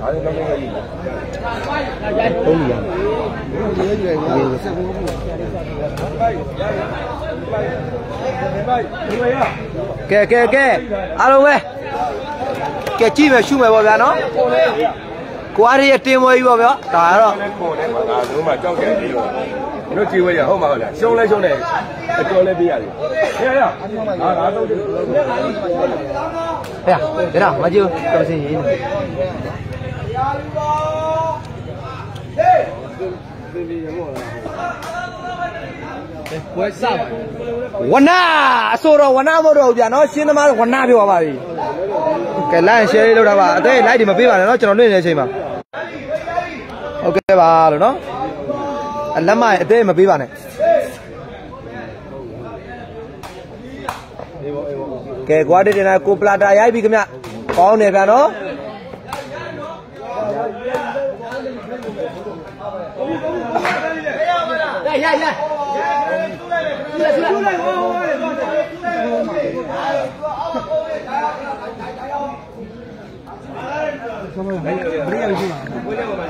ဒါလည်းကောင်းကောင်းကြီးသုံးလီရကဲကဲကဲအားလုံးပဲကဲကြည့်မယ်ရှုမယ်ပေါ့ဗျာနော်ကိုအားရရဲ့တင်းမွေးကြီးပေါ့ဗျာဒါကတော့လည်းပေါ်တယ်မှာငါတို့မှကြောက်တယ်ပြီးတော့တို့ကြည့်ဝဲရဟုတ်မှာဟုတ်လားရှုံးလဲရှုံးတယ်အကျော်လဲပေးရတယ်ဟဲ့ရဟာငါတော့ဟဲ့ဒါမကြည့်တော့စင်ရင်း နေဝနာအဆိုတော့ဝနာမဟုတ်တော့ဘူးဗျာနော်ရှင်းသမားဝနာပြောပါပြီကဲလိုက်ရှယ်လေးလုပ်တာပါအသေးလိုက်ဒီမပေးပါနဲ့နော်ကျွန်တော်လွင့်နေတဲ့အချိန်မှာဟုတ်ကဲ့ပါလို့နော်အလက်မရဲ့အသေးမပေးပါနဲ့ကဲကွာတင်တင်လာကိုပလာတာရိုက်ပြီခင်ဗျကောင်းတယ်ဗျာနော်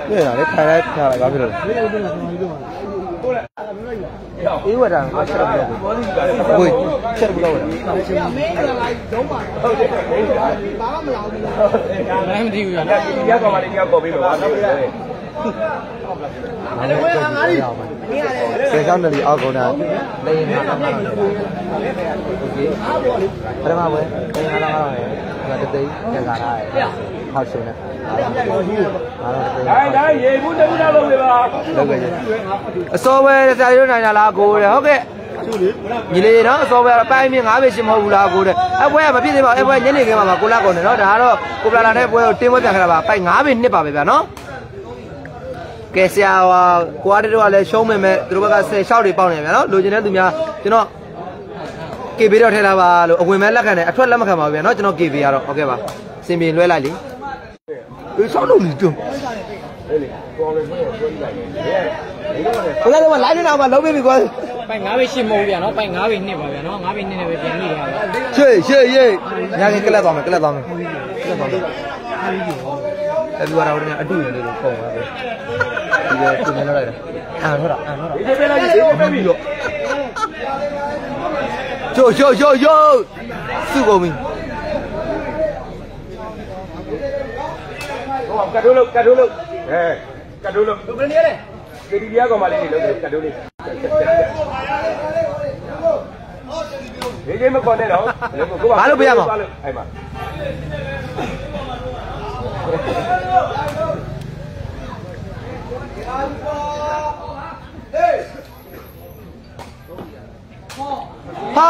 ပြည့်လာလေထိုင်လိုက်ထားလိုက်ဘာဖြစ်လို့လဲအေးဝတ်တာဘာချက်တော့ပြကိုချက်ဘူးတော့ဝတ်တာလည်းမသိဘူးရညဒီညကောင်မလေးညကော်ပေးမယ်ကွာတော့တယ်ကျေ ချောင်းတယ်လီအောက်ကုန်တာလေရင်မှာမှာโอเคပထမပွဲသင်္ခါရကတော့ဟိုတသိကျက်လာတာဟောက်ရှင်နဲ့အားတော့တသိ တိုင်းတိုင်းရေဘူးတဘူးတော့လုပ်ပေးပါ လောက်ခဲ့ကြအစောပဲဆရာရိုးနိုင်တာလားကိုတဲ့ဟုတ်ကဲ့ညီလေးနော်အစောပဲအပိုင်းမြင့်၅ပဲရှင်မဟုတ်ဘူးလားကိုတဲ့အပွဲကမဖြစ်သေးပါဘူးအပွဲညနေခင်းမှာကိုလာကုန်တယ်နော်ဒါကတော့ကိုပလာလာတဲ့ပွဲကိုတင်းပွဲပြန်ခတာပါပိုက်၅ပဲနှစ်ပါပဲဗျာနော် ကဲဆရာဟိုကိုအားတို့ကလည်းရှုံးမယ်မဲ့သူတို့ဘက်က10ရှောက်တွေပေါက်နေဗျာနော်လိုချင်တဲ့သူများကျွန်တော် KB တော့ထဲလာပါလို့အဝင်မဲ့လက်ခံတယ်အထွက်လက်မခံပါဘူးဗျာနော်ကျွန်တော် KB ရတော့ဟုတ်ကဲ့ပါစင်ပြေလွှဲလိုက်လေအေးဆောက်လို့လीတွန်းဟဲ့လေကော်လေးဆိုတော့ပြောလိုက်တယ်ဟဲ့ဒီတော့လည်းဘယ်ကတော့လိုက်နေတာမှလုံးပေးပြီကွာပိုင်9ပဲရှင်းမဟုတ်ဗျာနော်ပိုင်9ပဲနှစ်ပါဗျာနော်9ပဲနှစ်နဲ့ပဲပြန်နေရပါရှေ့ရှေ့ရှေ့ညာကကလက်သွားမယ်ကလက်သွားမယ်ကလက်သွားမယ်အဲ့ဒီကတော့အတူရလေးလို့ပုံပါပဲ ဒီကသူမလောက်လိုက်တာအာဟုတ်တာအာဟုတ်တာဒီပြေးလိုက်ဒီကိုပြေးပြီးတော့ကျိုးကျိုးကျိုးကျိုးစုကုန်ပြီဟိုကတ်တိုးလို့ကတ်တိုးလို့ဟဲ့ကတ်တိုးလို့ဘယ်နေရလဲဒီဒီကောင်မလေးနေလို့ကတ်တိုးလေးဒီကိမကောနဲ့တော့အဲ့မှာ ဟာ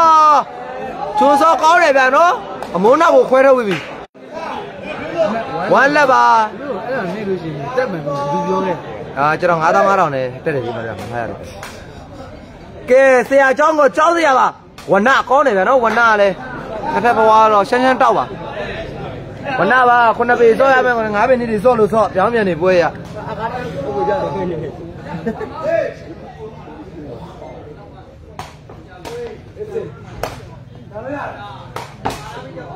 ကျိုးစောကောင်းတယ်ဗျာနော်အမိုးနောက်ကိုခွဲထုတ်ပြီဝမ်းလက်ပါ အဲ့ဒါနေလို့ရှိရင်တက်မယ်လို့လူပြောတယ် အာကျွန်တော်9500နဲ့တက်တယ်ဒီမှာဗျာမှာရတယ်ကဲဆရာเจ้าကိုကြောက်စရာပါဝနကောင်းတယ်ဗျာနော်ဝနကလည်းတစ်ဖက်ဘဝတော့ရှမ်းရှမ်းတောက်ပါ ဝနပါခုနှစ်ပေစောရမယ်ငါးပေနေနေစောလို့စောပြောင်းပြန်နေပွဲရ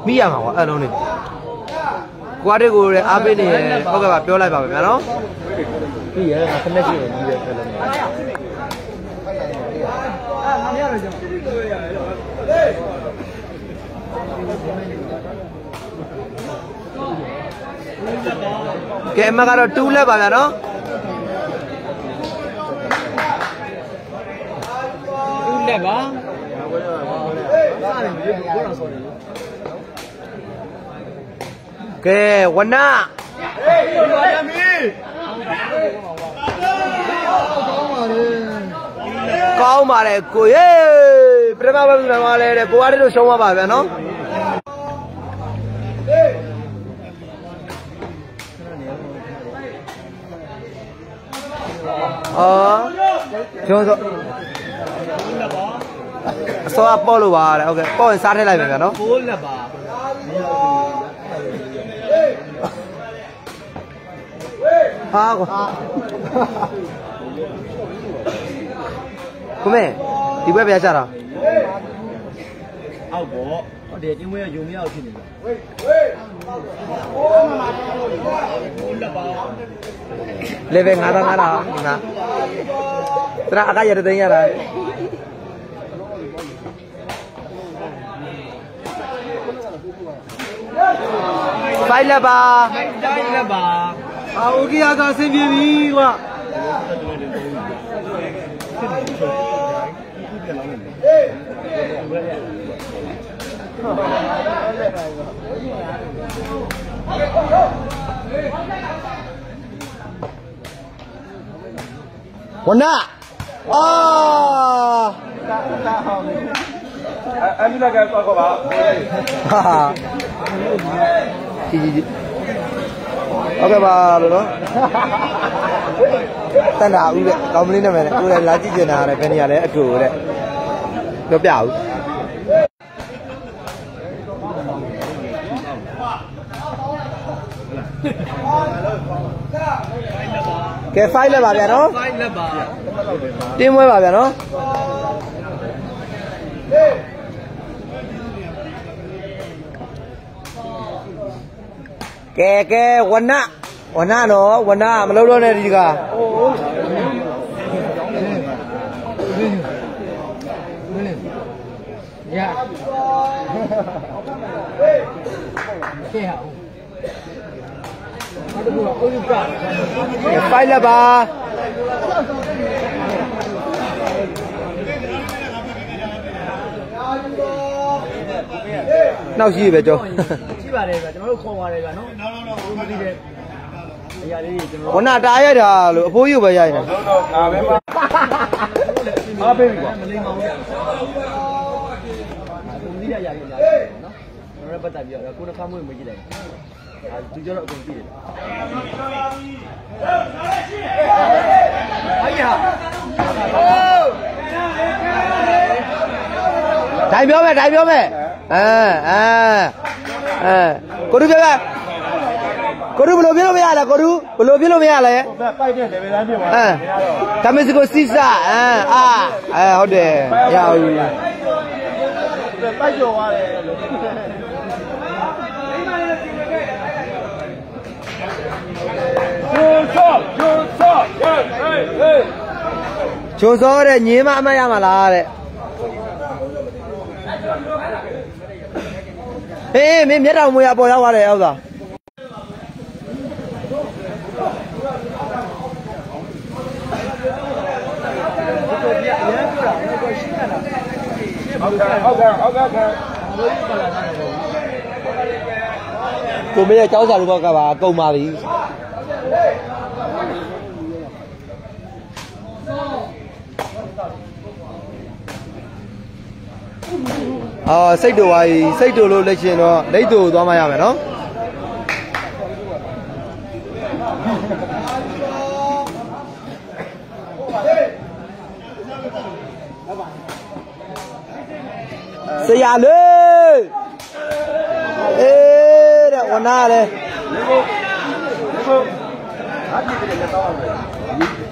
မိရမှာကွာအဲ့လုံးလေးကွာတဲ့ကိုလည်းအားပေးနေတယ်ဟုတ်ကဲ့ပါပြောလိုက်ပါမယ်ဗျာနော်ပြီးရတာခဏရှိတယ်ပြီးတယ်အဲ့လိုမျိုးကဲ အမကတော့2လက်ပါဗျာနော်ဦးလက်ပါကဲဝနကောင်းပါတယ်ကိုရေပြမဘယ်လိုလဲတဲ့ကိုအားတို့ရှုံးသွားပါဗျာနော် အော်ကျုံးစောအစောကပေါ့လို့ပါတဲ့ဟုတ်ကဲ့ပေါ့ရင်စားထည့်လိုက်မယ်ဗျာနော်ကိုလက်ပါဟာကွာကိုမေဒီဘက်ပြချတာအောက်ပေါ့ဟုတ်တယ်တင်းဝဲကယုံမရအောင်ဖြစ်နေတယ် level 5000 5000ဒီမှာ တရာအကရတဲ့သိန်းရတာဖိုင်လက်ပါတိုင်းလက်ပါအာအိုကီယာကအဆင်ပြေပြီကွာဝန အာအမီလာကတော့ခေါ်ပါဟာကြီးကြီးဟုတ်ကဲ့ပါလို့နော်တန်တာဦးတဲ့ကောင်းမလေးနာမည်နဲ့ကိုယ်လည်းလာကြည့်ကျင်တာရတယ်ဘယ်နေရာလဲအတူတဲ့ပြောပြဦး ကဲဖိုင်လက်ပါဗျာနော်တိုင်းလက်ပါတင်းမွဲပါဗျာနော်ကဲကဲဝနဝနနော်ဝနမလုပ်တော့နဲ့ဒီကရကဲဟာဟု တ်တယ်ကိုဥပ္ပဖိုင်လက်ပါနောက်ရှိပဲကြောရှိပါတယ်ဗျာကျွန်တော်တို့ခေါ်ပါတယ်ဗျာနော်နော်မသိတဲ့အရာလေးတွေကျွန်တော်ဝနတားရတာလို့အဖိုးယူပဲရိုက်နေတော့တော့ငါပဲပါအားပေးပြီကွာမလိမ္မာဘူးဗျာပုံစံရရရရနော်ကျွန်တော်လည်းပတ်သက်ပြီးတော့ကိုယ်တစ်ခါမှမကြည့်လိုက်အာ သူကျတော့အကုန်ကြည့်တယ်အိုင်ဟာဒိုင်ပြောမယ်ဒိုင်ပြောမယ်အဲအဲအဲကိုတို့ပြောပြကိုတို့ဘယ်လိုပြလို့မရလဲကိုတို့ဘယ်လိုပြလို့မရလဲပိုက်တဲ့ level တန်းပြပါအဲဒါမစ်ကိုစီစာအဲအာအဲဟုတ်တယ်ရအောင်ပိုက်ကြော်သွားတယ်ဂျိုဆောဂျိုဆောဟေးဟေးဟေး ချိုစောတဲ့ညင်းမအမတ်ရမှာလားတဲ့ဟေးမင်းမျက်တောင်မွေးအပေါ်ရောက်သွားတယ်ဟုတ်သားဟုတ်ကဲ့ဟုတ်ကဲ့ဟုတ်ကဲ့ကိုမင်းရဲ့ကျောင်းစာလိုဘက်ကပါကုန်ပါပြီ အာစိတ်တူပါကြီးစိတ်တူလို့လက်ရှင်တော့လက်တူသွားမှရမယ်နော်ဆရာလေးအေးတဲ့ဝနာလေဒီကိုဒီကိုအားပြည့်တဲ့လက်တော့အောင်တယ်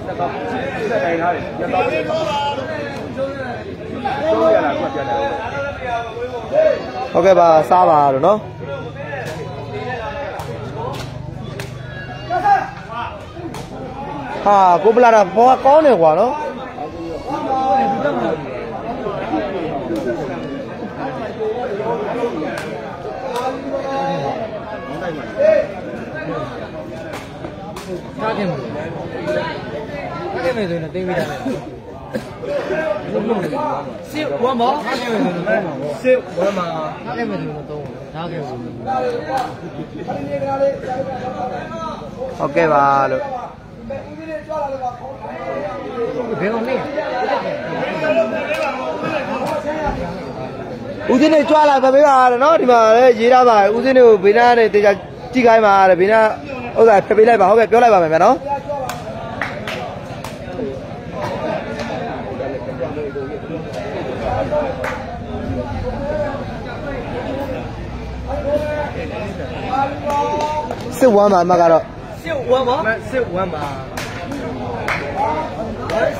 လက်တော့ဆက်နိုင်ထားတယ် လက်တော့တော့ရလာကွက်ပြတယ်ဟုတ်ကဲ့ပါစားပါတော့နော်ဟာကိုပလာတာဘောကောင်းတယ်ကွာနော်ထားခဲ့မှာထားခဲ့မယ်ဆိုရင်သိပြီးသားပဲ စစ်ဝမ်းမောထားခဲ့မယ်ဆိုရင်စစ်ဝမ်းမှာထားခဲ့မယ်ဆိုရင်တော့ထားခဲ့မယ်ဟုတ်ကဲ့ပါလို့ဘယ်ကောင်လဲဦးစင်းနေကြွလာပါပေးပါတော့နော်ဒီမှာလည်းရေးထားပါဦးစင်းနေကိုဘေးနားနဲ့တေချာကြည့်ခိုင်းပါတဲ့ဘေးနားဥစ္စာဖျက်ပေးလိုက်ပါဟုတ်ကဲ့ပြောလိုက်ပါမယ်ဗျာနော်စစ်ဝ မ်းမှာအမကတော့စစ်ဝမ်းမောစစ်ဝမ်းမှာ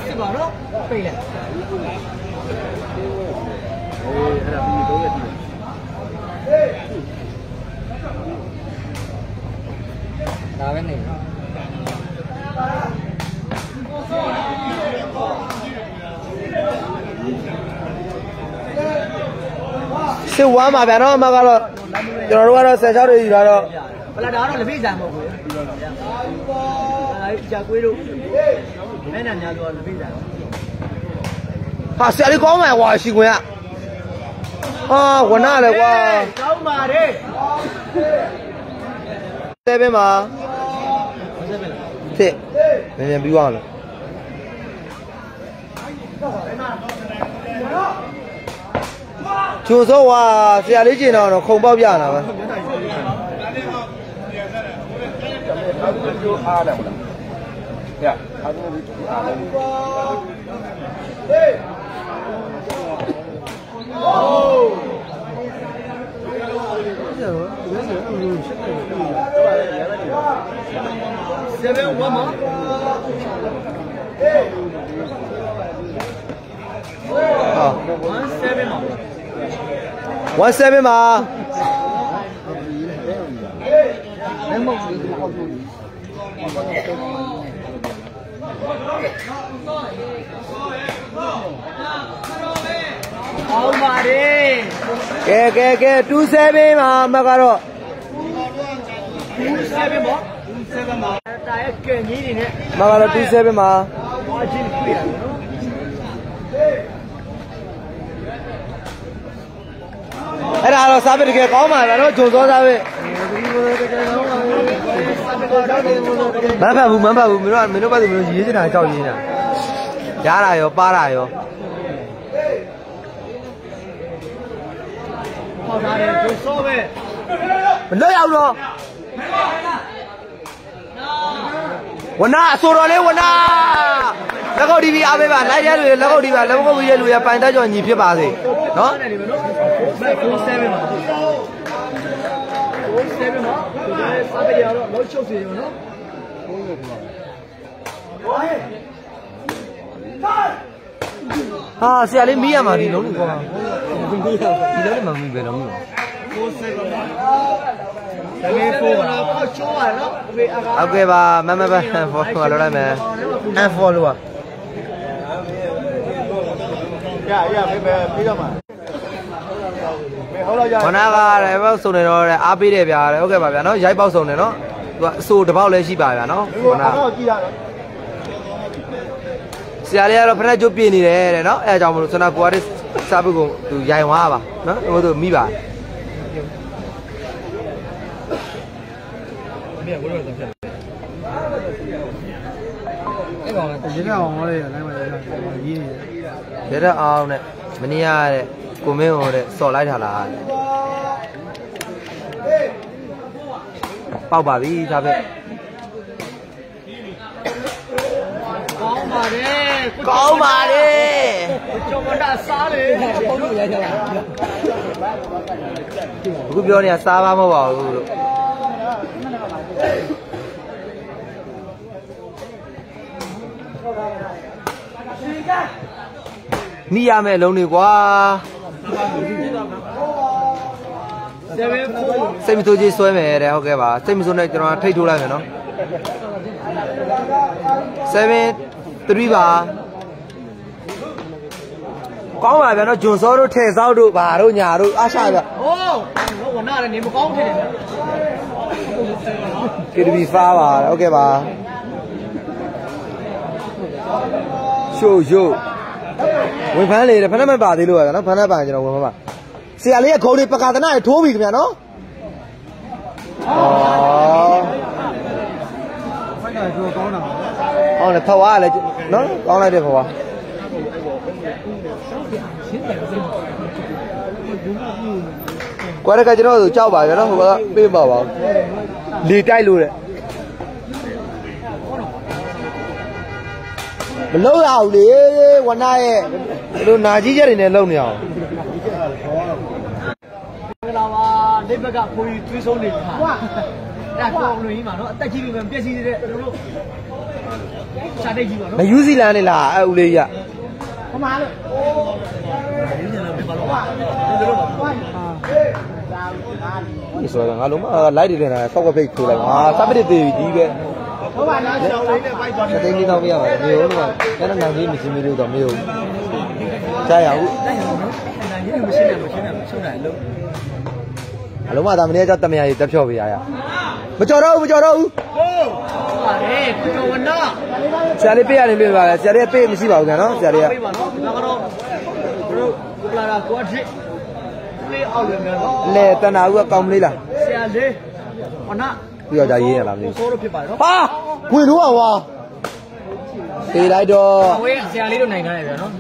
စစ်ပါတော့ပြေးလိုက်ဒါပဲနေစစ်ဝမ်းပါဗျာနော်အမကတော့ကျွန်တော်တို့ကတော့16တွေယူလာတော့ ဘလာဒါကတော့လက်ဖိတ်ဆန်မဟုတ်ဘူးအဲကြာကွေးတို့နဲ့နာညာတော့လက်ဖိတ်ဆန်ဟာဆရာလေးကောင်းမယ်ကွာရှိခွင့်ကဟာဝနာလေကွာကောင်းပါတယ်တဲပဲမှာဖြစ်နည်းနည်းပြီးသွားလို့ကျိုးစောဝါဆရာလေးကျင်တော့ခုံပေါက်ပြလာပဲ ကျိုးအားတယ်မလားညအားလုံးဒီအားလုံး7 1မှာဟာ17မှာ17 မှာကောင်းပါတယ်ကဲကဲကဲ27မှာအမကတော့7မှာ7မှာတာရဲ့ကဲကြီးနေနဲ့အမကတော့27မှာဟောချင်းပြရတယ်နော်အဲ့ဒါတော့စားပစ်တကယ်ကောင်းပါလားနော်ဂျုံစောစားပဲ မဖတ်ဘူးမဖတ်ဘူးမင်းတို့ကမင်းတို့ဘာလို့မင်းတို့ရေးချင်တာကြောက်ရင်းတာရားတာရောပါတာရောဟောတာရဲ့ကိုစောပဲမလွတ်ရောက်တော့ဝနာအစိုးတော်လေးဝနာလက်ကုပ်တီဗီအားပေးပါလိုက်တဲ့လူတွေလက်ကုပ်တီဗီလက်ကုပ်ပြီးတဲ့လူတွေပိုင်တက်ကြော်ညီဖြစ်ပါစေနော်နေပြီနော်မက်ကို7မှာကို7မှာ တွေကတော့လောက်ရှုပ်စီရောနော်ဟုတ်ကဲ့ပါဟေးဟာဆရာလေးမီးရမှာဒီလုံးလို့ခေါ်တာဒီလုံးမှမမီးပဲလုံးလို့ကိုစက်ပါတကယ်ပို့ပါပေါ့ချိုးပါနော်ဟုတ်ကဲ့ပါမမပါ follow လုပ်လိုက်မယ် and follow ပါရရပြပြတော့မှာ မေးဟုတ်တော့ရဝနာကလည်းပေါက်စုံနေတော့တဲ့အားပေးတယ်ဗျာတဲ့ဟုတ်ကဲ့ပါဗျာနော်ရိုက်ပေါက်စုံနေနော်သူကအစိုးတစ်ပေါက်လည်းရှိပါဗျာနော်ဝနာတော့ကြည့်ရတော့ဆရာလေးကတော့ဖက်ကျုပ်ပြနေတယ်တဲ့နော်အဲအကြောင်းမလို့ဆန္ဒကိုရတဲ့စားပုတ်ကိုသူရိုင်သွားပါနော်ဟိုသူမိပါအဲ့ကောင်လည်းဒီကောင်ဟောလေးလိုက်မှရေးနေတယ်ရတဲ့အောင်နဲ့မနေ့ကတဲ့ ကိုမင်းဟိုတဲ့စော်လိုက်တာလားတဲ့ပေါက်ပါပြီဒါပဲကောင်းပါတယ်ကောင်းပါလေကျော်မတာစားလေပုံလို့ရိုက်ကြတာအခုပြောနေတာစားပါမဟုတ်ပါဘူးလို့မိရမယ်လုံးတွေကွာ7 4 စိတ်မဆိုးကြီးဆွဲမယ်တဲ့ဟုတ်ကဲ့ပါစိတ်မဆိုးနဲ့ကျွန်တော်ထိတ်ထိုးလိုက်မယ်နော်7 3ပါကောင်းပါဗျာနော်ဂျွန်စောတို့ထဲစောက်တို့ဘာတို့ညာတို့အားရှာဗျဟိုးဟိုကနာလည်းနေမကောင်းဖြစ်နေတယ် KTV ဖားပါဟုတ်ကဲ့ပါရှို့ရှို့ ဝင်ဖမ်းလေတယ်ဖမ်းမပါသေးလို့ဗျာနော်ဖမ်းမပါရင်ကျွန်တော်ဝင်ဖမ်းပါဆရာလေးကခုံလေးပကာသနာထိုးပြီခင်ဗျာနော်ဩဖိုက်ကကျော်ကောင်းတာဟောလေဖဝါလည်းနော်ကောင်းလိုက်တယ်ဖဝါကွာရကကျွန်တော်တို့ကြောက်ပါဗျာနော်ဟိုကပေးပါပါလေတိုက်လို့တဲ့ မလုံးရဘူးလေဝနာရဲ့တို့နာကြီးချက်တွေနဲ့လုံနေအောင်မင်္ဂလာပါလိဘက်ကဖိုးကြီးသွေးဆုံးနေပြီဟာအဲ့ကောင်းလို့ကြီးမှာနော်အသက်ကြီးပြီပဲပြည့်စည်တဲ့တို့တို့ရှာတဲ့ကြီးပါနော်မယူဇီလန်နေလားအဲ့ဦးလေးကြီးကဟမလို့ဒီနေ့လည်းပြပါတော့တို့တို့ပါဟာဒီဆိုတော့ငါလုံးမလိုက်တယ်နေတာဆောက်ကဖိတ်ထိုးလိုက်ငါစပစ်သေးပြီဒီပဲ ဟုတ်ပါလားဆောင်းလေးနဲ့ပိုက်သွားတယ်အသိလေးတော့ပြရမှာမေဟုတ်တော့ကျန်တဲ့နိုင်ကြီးမရှိမလို့တော့မေဟုတ်ကြားရဘူးနိုင်ရင်မရှိနဲ့မရှိနဲ့မရှိနဲ့လို့အလုံးမသာမနေ့ကတမယာကြီးတက်ဖြော့ပေးရရမကြော်တော့ဘူးမကြော်တော့ဘူးဟုတ်ပါတယ်ကိုကျော်ဝနဆရာလေးပေးရတယ်လို့ပါဆရာလေးပေးမရှိပါဘူးခင်နော်ဆရာလေးကပေးပါနော်ဒီမှာကတော့တို့ကိုလာတာကိုအထစ်လေးအောက်လွင်များနော်လဲတန်တာဦးကကောင်းမလေးလားဆရာလေးဝန ပြီးတော့ဒါရေးရလားမသိကိုစိုးလို့ဖြစ်ပါတယ်နော်ပါခွေတော့ဟွာသေးလိုက်တော့အဝေးဆရာလေးတို့နိုင်ထားတယ်ဗျာနော်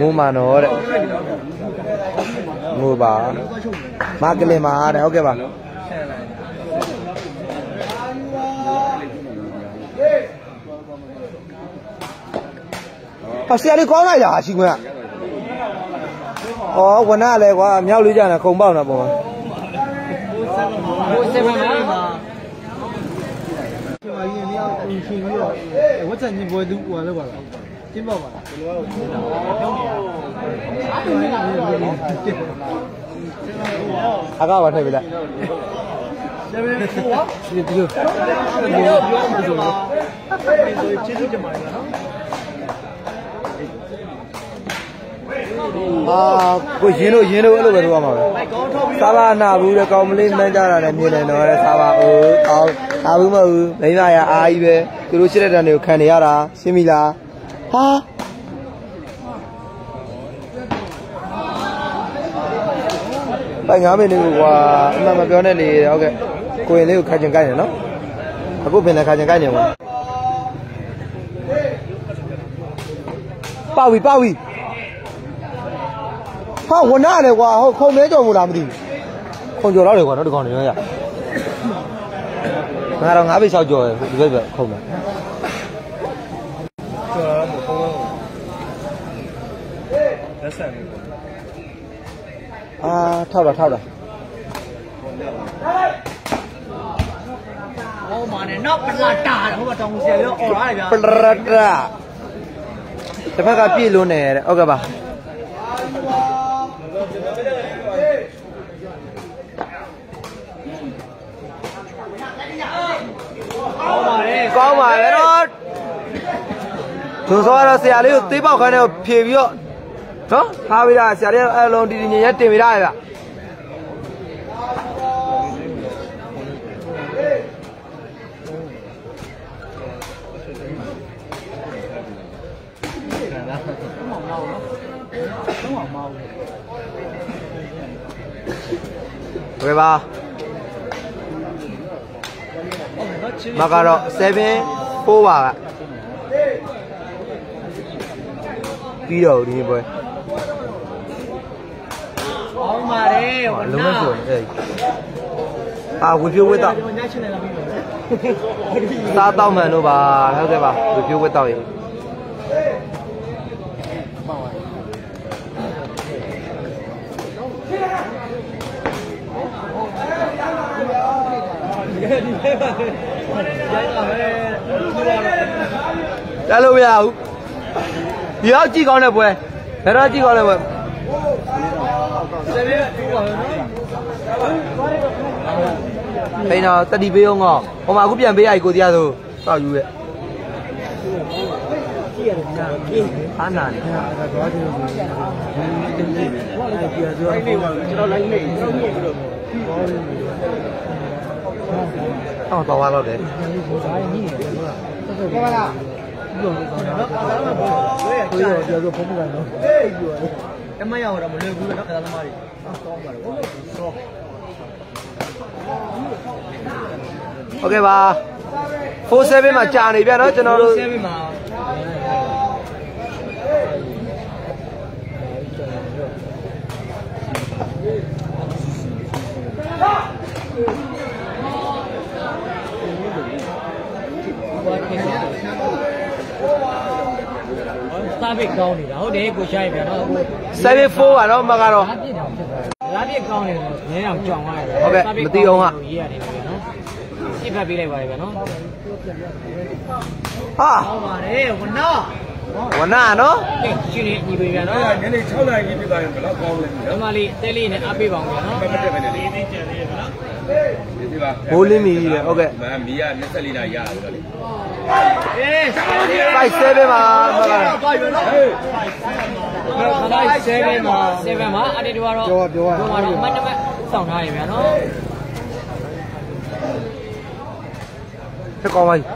ငိုမှနော်တဲ့ငိုပါမကလေးမာတဲ့ဟုတ်ကဲ့ပါဟာဆရာလေးကောင်းလိုက်တာအရှိခွင့်ကဩဝနလည်းကွာမြောက်လေးကြတယ်ခုံပေါက်နေပုံမှာ ကိုစေမနာမှာဒီမှာရင်းနေအောင်အင်ရှင်ပြီးတော့ဝတ်ချက်ညင်ပွဲသူဟိုလည်းပါလားကျင်းပါပါလားဘယ်လိုပြောနေရအားလုံးလည်းလည်းလည်းအကားပါထည့်ပေးလိုက်ဆယ်ဘယ်ဟိုကဒီဒီလိုပြောပြောမှာဆိုတော့ဆိုကျေးဇူးတင်ပါတယ်နော် အာကိုရင်းလို့ရင်းလို့အဲ့လိုပဲပြောမှာပဲမိုက်ကောင်းထုတ်ပြီးစာဘာနာဘူးတဲ့ကောင်မလေးမှန်းကြတာလည်းမြင်နေတော့တဲ့စာဘာအိုးတောင်းအာဘူးမဟုတ်မိမရအာကြီးပဲသူတို့ရှိတဲ့တန်တွေကိုခံနေရတာရှင်းပြီလားဟာပိုင်ငါးမိနစ်ကိုကွာအမှန်မပြောနဲ့လေဟုတ်ကဲ့ကိုရင်လေးကိုခါကျင်ကိုက်နေနော်အခုပင်လည်းခါကျင်ကိုက်နေမှာပါဝီပါဝီ ဟာဝနာလေကွာဟုတ်ခုံမဲကြော်မလားမသိဘူးခုံကြော်တော့လေကွာနော်ဒီကောင်နေရရငါတော့ငါးပိတ်လျှောက်ကြော်တယ်ဒီဘက်ပဲခုံတယ်အာထောက်တာထောက်တာဟောမှာနဲ့နောက်ပလာတာဟိုကတောင်ဆရာရောអော်ရတယ်ဗျာပလရတရာတစ်ဖက်ကပြည့်လုံးနေတယ်ဟုတ်ကဲ့ပါ ဟောပါတယ်ကောင်းပါပဲတော့သူဆိုတော့ဆရာလေးကိုသေးပေါက်ခိုင်းတယ်ဖြေပြီးတော့နော်ထားပြီးတာဆရာလေးအလုံးတီတီညင်ရက်တင်ပြီးတာဗျဝယ်ပါ မကတော့7 4ပါကပြီးတော့ဒီနေ့ပွဲဟောပါတယ်ဟောလုံးဝဆိုအဲ့အာဝေဖြိုးဝက်တော့ညချင်းနေတာပြီးတော့စားတော့မှန်လို့ပါဟုတ်ကဲ့ပါဝေဖြိုးဝက်တော့ရေရို တက်လို့မရဘူးဒီတော့ကြည့်ကောင်းတဲ့ပွဲဘယ်တော့ကြည့်ကောင်းတဲ့ပွဲဆယ်ပြီးပြီးပါနော်အိမ်တော့တတိပေးအောင်ကောဟိုမှာအခုပြန်ပေးရည်ကိုတရားဆိုစောက်ယူရဲ့အားနာနေကျွန်တော်လိုက်နေကျွန်တော်ပြီးတော့အော်တော့သွားတော့တယ် ကဲပါလားပြောလို့ကောင်းတယ်နော်ကားမှာပေါ့ဝဲချာပြောဆိုဖုန်းကန်တော့ဟေးပြောတယ်တမရတော့မလွယ်ဘူးနော်ကားသမားတွေအော်ကောင်းပါတော့ဆော โอเคပါ47မှာကြာနေပြန်တော့ကျွန်တော်တို့ ဆယ် ပြီးမှာစားပြကောင်းနေတာဟုတ်တယ်ကိုရှိုင်းပြန်တော့ဟို74ပါတော့မကတော့အားပြည့်တယ်ဖြစ်သွားတယ်။အားပြည့်ကောင်းတယ်ဆိုတော့နည်းအောင်ကြောင်သွားတယ်ဟုတ်ကဲ့မသိအောင်ကရေးရတယ်ဗျာနော်။ပြစ်ဖက်ပေးလိုက်ပါလေဗျာနော်ဟာ။ဟောပါတယ်ဝနောဝနာနော်ကဲရှင်နေညီပေးပြန်အဲ့နော်ဒါညနေ6နာရီပြသွားရင်ဘယ်တော့ကောင်းလဲဒီနော်မလေးတဲလေးနဲ့အားပေးပါအောင်ဗျာနော်မမတက်ပဲနဲ့လေးသိကျန်သေးရဲ့နော်ဒီပါ ဘိုးလင်းမီကြီးလေဟုတ်ကဲ့မမီးက24နာရီရတယ်ဆိုတော့လေအေးဆက်ပါဦး57မှာမကပါရနော်ဟေး7မှာ7မှာအဲ့ဒီတော့ပြောပြောပြောမှာတော့မှတ်တမဲ့စောင့်ထားရဗျာနော်ချက်ကောင်းပါကြီး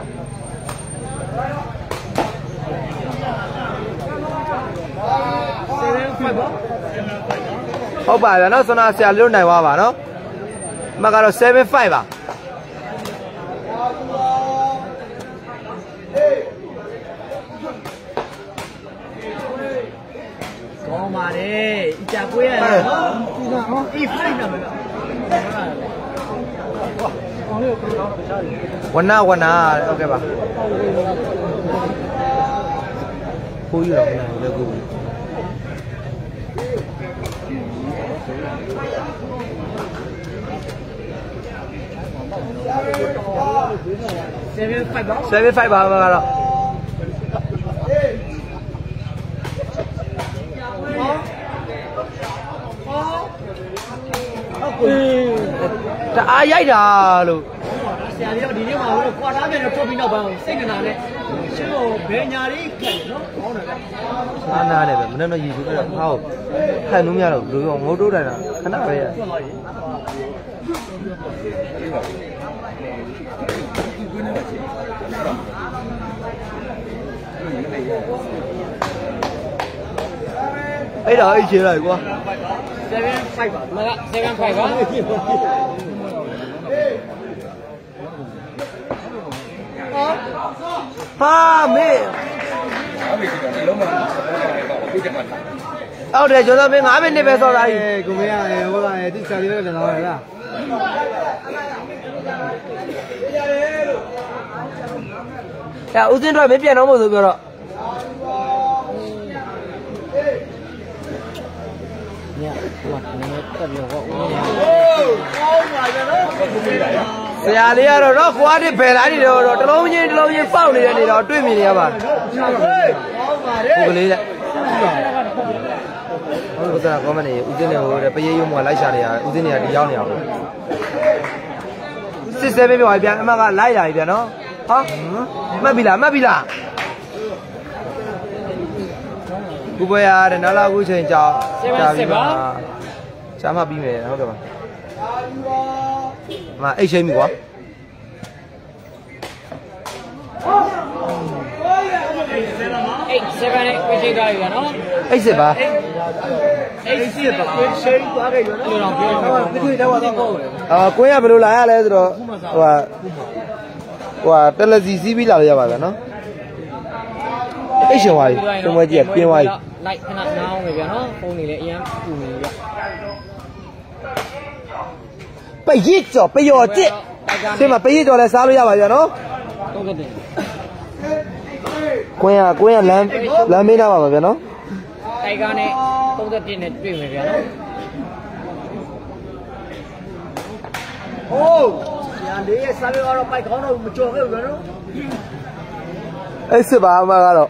7 5ပါဟုတ်ပါဗျာနော်ဆွမ်းနာဆရာလေးတို့နိုင်သွားပါနော် အမကတော့75ပါကောင်းပါတယ်အကြကွေးရနော်ဒီကဟောဒီဖိုင်နာမလားဝနာဝနာဟုတ်ကဲ့ပါကိုကြီးတော့မနိုင်ဘူးလေကိုကြီး 7 5ပါ75ပါအမကတော့ဟုတ်ကိုတအားရိုက်တာလို့ဆရာကြီးကဒီနေ့မှာဟိုကွာတာပြန်တော့ထုတ်ပြီးနောက်ပိုင်းစိတ်ကနာနဲ့ရှင်းတော့ဘယ်ညာလေးခံနော်ကောင်းတယ်ဗျအားနာတယ်ပဲမနေ့ကရေချိုးအဲ့ဒါဟောက်ခံလို့မရတော့ဘူးလို့ငိုးတိုးတယ်တာခဏပဲရ ဟုတ်ပါပြီအဲ့ဒါအိတ်ချေလိုက်ကွာ7 5ပါမက7 5ပါဟာမေအမေဒီတော့လုံးမပြည့်တယ်ပါဟုတ်တယ်ကျော်စော မင်း9မိနစ်ပဲစောတာကြီးကိုမရရေဟိုကရေတိဆာလေးပဲလည်းတော့ရလားအဲဦးစင်းတော့မပြန်တော့မို့ဆိုပြောတော့ညဟိုကနည်းနည်းတက်ပြီးတော့ဦးရဆရာလေးကတော့တော့ခွားတဲ့ဘယ်တိုင်းနေတော့တလုံးချင်းတလုံးချင်းပေါက်နေတဲ့နေတော့တွေ့မြင်နေရပါကိုကလေးတဲ့ဟုတ်ကဲ့ကောမနေဦးစင်းနေဟိုတဲ့ပရေးရုံမှာလိုက်ရှာနေရဦးစင်းနေကဒီရောက်နေအောင်စစ်စဲပေးပြောပြန်အမကလိုက်လာပြီပြန်နော် ဟာမှတ်ပြီလားမှတ်ပြီလားခုပွဲရတဲ့နောက်လာခုချိန်ကြောင်းရှားမှပြီးမယ်ဟုတ်ကဲ့ပါအမအိတ်ချိန်ပြီကွာ8 7နဲ့ပြည့်သွားပြီနော်အိတ်စစ်ပါ8 7ပါပြည့်ရှိသွားခဲ့ပြီနော်ပြောတော့ပြောပြည့်တော့တော့ပေါ့အာကွင်းကဘယ်လိုလာရလဲဆိုတော့ဟိုဟာ ဟိုဟာတယ်လစီစီးပြီးလာရပါဗျာနော်အိတ်ရှင်ဝါကြီးတုံးဝဲကြီးကပြင်းဝါကြီးလိုက်ခဏနားအောင်ပဲဗျာနော်ဖုန်းနေလည်းအရင်ပူနေဗျာပရစ်ကြော်ပယော်ကျစ်ဒီမှာပရစ်ကြော်လဲစားလို့ရပါဗျာနော်တော့ကတည်းကွင်းကကွင်းကလမ်းလမ်းမေးနာပါပါဗျာနော်တိုက်ကနဲ့31နဲ့တွေ့မယ်ဗျာနော်ဟိုးညာ လေးရဲ့စားလို့ကတော့ပိုက်ခေါင်းတော့မကြော်ခဲ့ဘူးဗျာနော်အိတ်စစ်ပါအမကတော့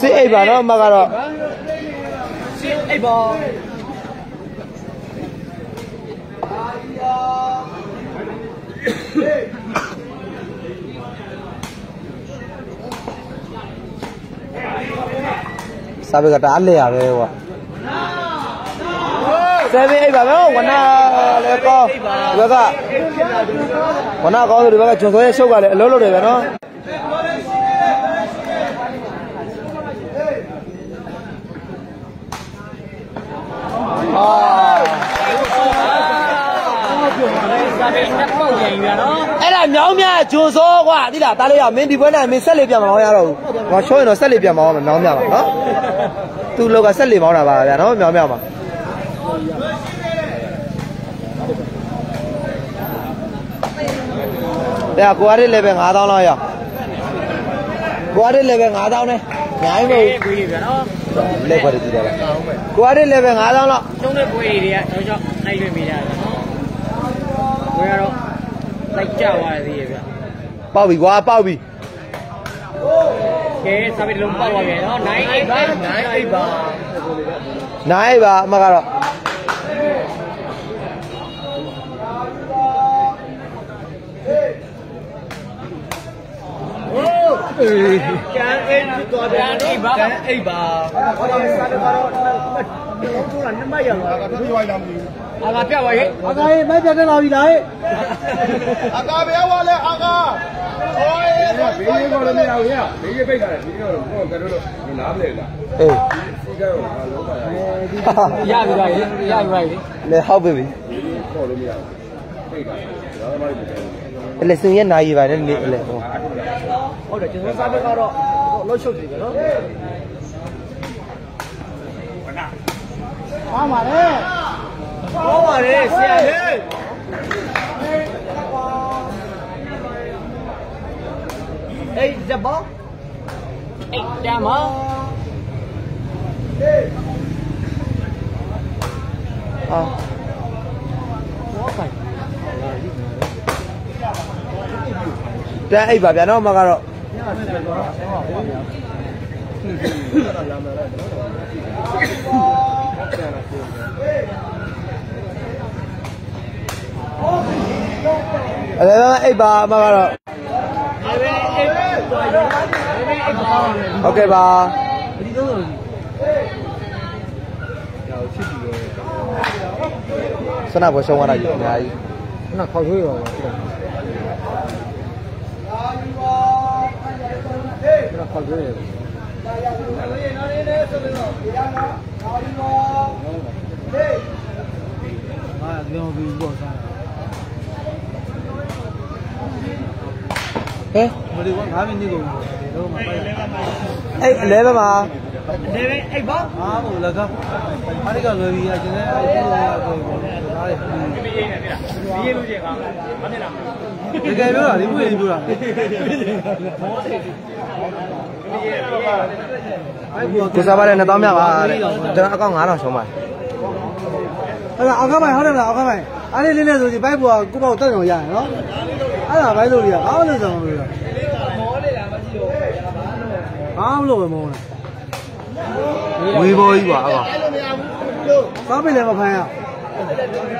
စစ်အိတ်ပါနော်အမကတော့ရှင်းအိပ်ပါစစာပေကတအားလဲရတယ်ကွာ7 8ပါဗျာဝနာလည်းကောင်းဒီဘက်ကဝနာကောင်းဆိုဒီဘက်ကဂျွန်စောရဲ့ရှုပ်ကလည်းအလုံးလုံးတယ်ဗျာနော် အာစာပေနှစ်ပေါက်ရင်ပြန်နော်အဲ့ဒါမြောင်းမြဂျွန်စောကွာသိလားတားလေးရမင်းဒီပွဲနိုင်မင်းဆက်လေးပြန်မအောင်ရတော့ဘူးငါချိုးရင်တော့ဆက်လေးပြန်မအောင်မယ်မြောင်းမြပါနော်သူ့လောက်ကဆက်လေးမောင်းတာပါဗျာနော်မြောင်းမြပါတဲ့ကိုအားရ level 9000လောက်ရကိုအားရ level 9000နဲ့ညာရင်မဟုတ်ကိုကြီးပြန်နော် လက်ခွက်ကြည့်တယ်ကိုအားရ level 9000လောက်ကျုံးတဲ့ပွဲတွေကတော့ကြောင့်နိုင်လွင်မိတာဗျာနော်ဘယ်ကတော့လိုက်ကြသွားသေးရဲ့ဗျာပေါက်ပြီကွာပေါက်ပြီကဲစာပေလုံးပေါက်သွားပြန်နော်9 8ပါ9 8ပါနိုင်ပါအမကတော့ ကျန်အိတ်သွားပြန်အိတ်ပါကျန်အိတ်ပါဟောဒီစာပေကတော့တော့ကျိုးလာနှစ်မရအောင်ကသူရွိုင်းလာမလို့အာကပြတ်သွားရဲ့အကားရေးမိုက်ပြတ်တက်လာပြီလားဟဲ့အကာဘယ်ဝါလဲအကာဟိုးဘေးကြီးကောလည်းမရဘူးရဘေးကြီးပိတ်တာလေဒီကတော့တော့ကတော့တော့နားမလဲလားအေးစီကတော့ငါလုံးပါလားရပြီပါလေရပြီပါလေလေဟောက်ပြီပြီခေါ်လို့မရဘူးပိတ်တာဒါမှမဟုတ်ဘူးအဲ့လေစင်ရဲ့နိုင်ရပါနဲ့လေလေဟော ဟုတ်တယ်ကျွန်တော်စာပေကတော့လှုပ်ရှုပ်နေတယ်နော်ဟောပါလေဟောပါလေဆရာဟဲ့အေးဇဘောအေးတမအာဟောပိုင်တန်းအိပ်ပါဗျာနော်အမကတော့ အဲ့ဒါအိပ်ပါအမကတော့အေးပဲအေးပဲအေးပဲအေးပါဟုတ်ကဲ့ပါဒီတော့စနဘွယ်ရှုံးသွားတာကြီးအများကြီးနော်ခေါက်ရွေးပါ ဘာခေါက်ရွေးရဟာပြောပြီးပေါ့စားဟဲ့မလေးက9မိနစ်ကုန်ပြီတော့မပိုက်အဲ့အလဲပဲမှာနေပဲအေးပါဟာဟိုလက်ကအားရကလွယ်ပြီးအကျင်းနဲ့အဲ့ဒီကတော့ဒါလေဒီရေးလို့ကျင်ကမဖြစ်လား တကယ်ပြောတာဒီပွေလေးပြောတာအဲ့ဘောကိုစားပါတဲ့2000မြပါတဲ့ကျွန်တော်အကောင့်9000ရှုံးပါအဲ့ဒါအောက်ကမိုင်ဟုတ်တယ်လားအောက်ကမိုင်အားလေးလေးနဲ့ဆိုရင်ဘိုက်ဘောကိုပေါ့တက်အောင်ရရနော်အဲ့ဒါဘိုက်လို့ရအားလို့ဆောင်လို့ရမောနေတာမကြည့်တော့အားမလို့ပဲမောနေတာဝေဘောကြီးပါအကောင်စားပင်လည်းမဖမ်းရ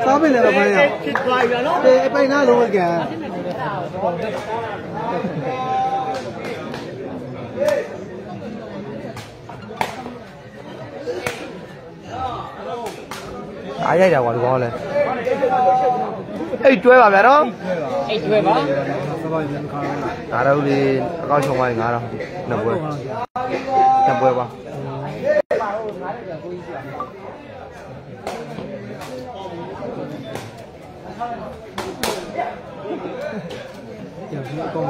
စားပင်လည်းမဖမ်းရဖြစ်သွားပြီနော်ဒီအပိုင်နာလုံးဝက န်အားရိုက်တာကွာဒီကောင်ကလည်းအဲ့တွဲပါဗျာနော်အိတ်တွေပါစပါးပြန်ခါရငါတို့လေအကောင့်ရှုံးသွားရင်9000နှစ်ပွဲနှစ်ပွဲပါ ပြန်ပြီးအကောင်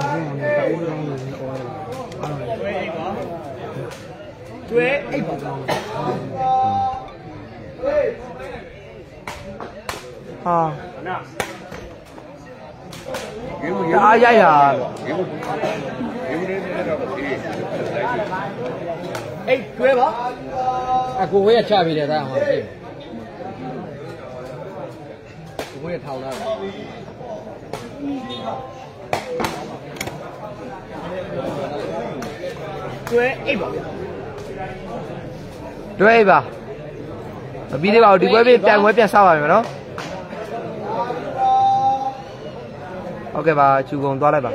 ကြီးအောင်တိုင်တောင်းလို့ဟောတယ်အားကျွဲအိတ်ပါဟာအားရိုက်တာဒီဘူးဒီဘူးလေးတော့အေးအိတ်ကျွဲပါအကိုဝဲရချပြီလေဒါမှဖြစ်ကိုဝဲထောင်လာ ကျွဲအိတ်ပါတွဲအိပ်ပါမပြီးသေးပါဘူးဒီပွဲပြင်ပြန်ပွဲပြန်ဆောက်ပါမယ်နော်ဟုတ်ကဲ့ပါချူကုန်သွားလိုက်ပါ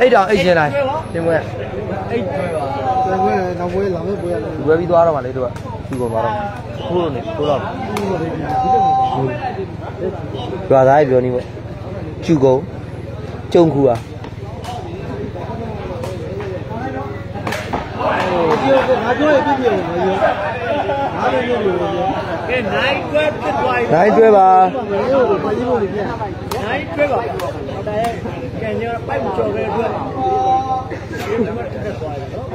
အိတ်တောင်အိတ်ရှင်လိုက်ရှင်ပွဲအိတ်တွေပါတယ်ဘယ်နောက်ပွဲလာမဲ့ပွဲရတယ်ဝယ်ပြီးသွားတော့မှလေတို့ကသူ့ကုန်သွားတော့ခိုးလို့နေခိုးတော့ ကြွာသားပြောနေပေါ့ကျူကုန်ကျုံခူอ่ะဒီကငါပြောရပြပြလို့မရောငါလည်းလို့ပြောကဲနိုင်တွဲပြစ်သွားပြီနိုင်တွဲပါမရောဘာကြီးလို့ပြန်နိုင်တွဲပါဟုတ်တယ်ကဲညပိုက်မကျော်ပဲအတွက်ဒီမှာတက်သွားပြီနော်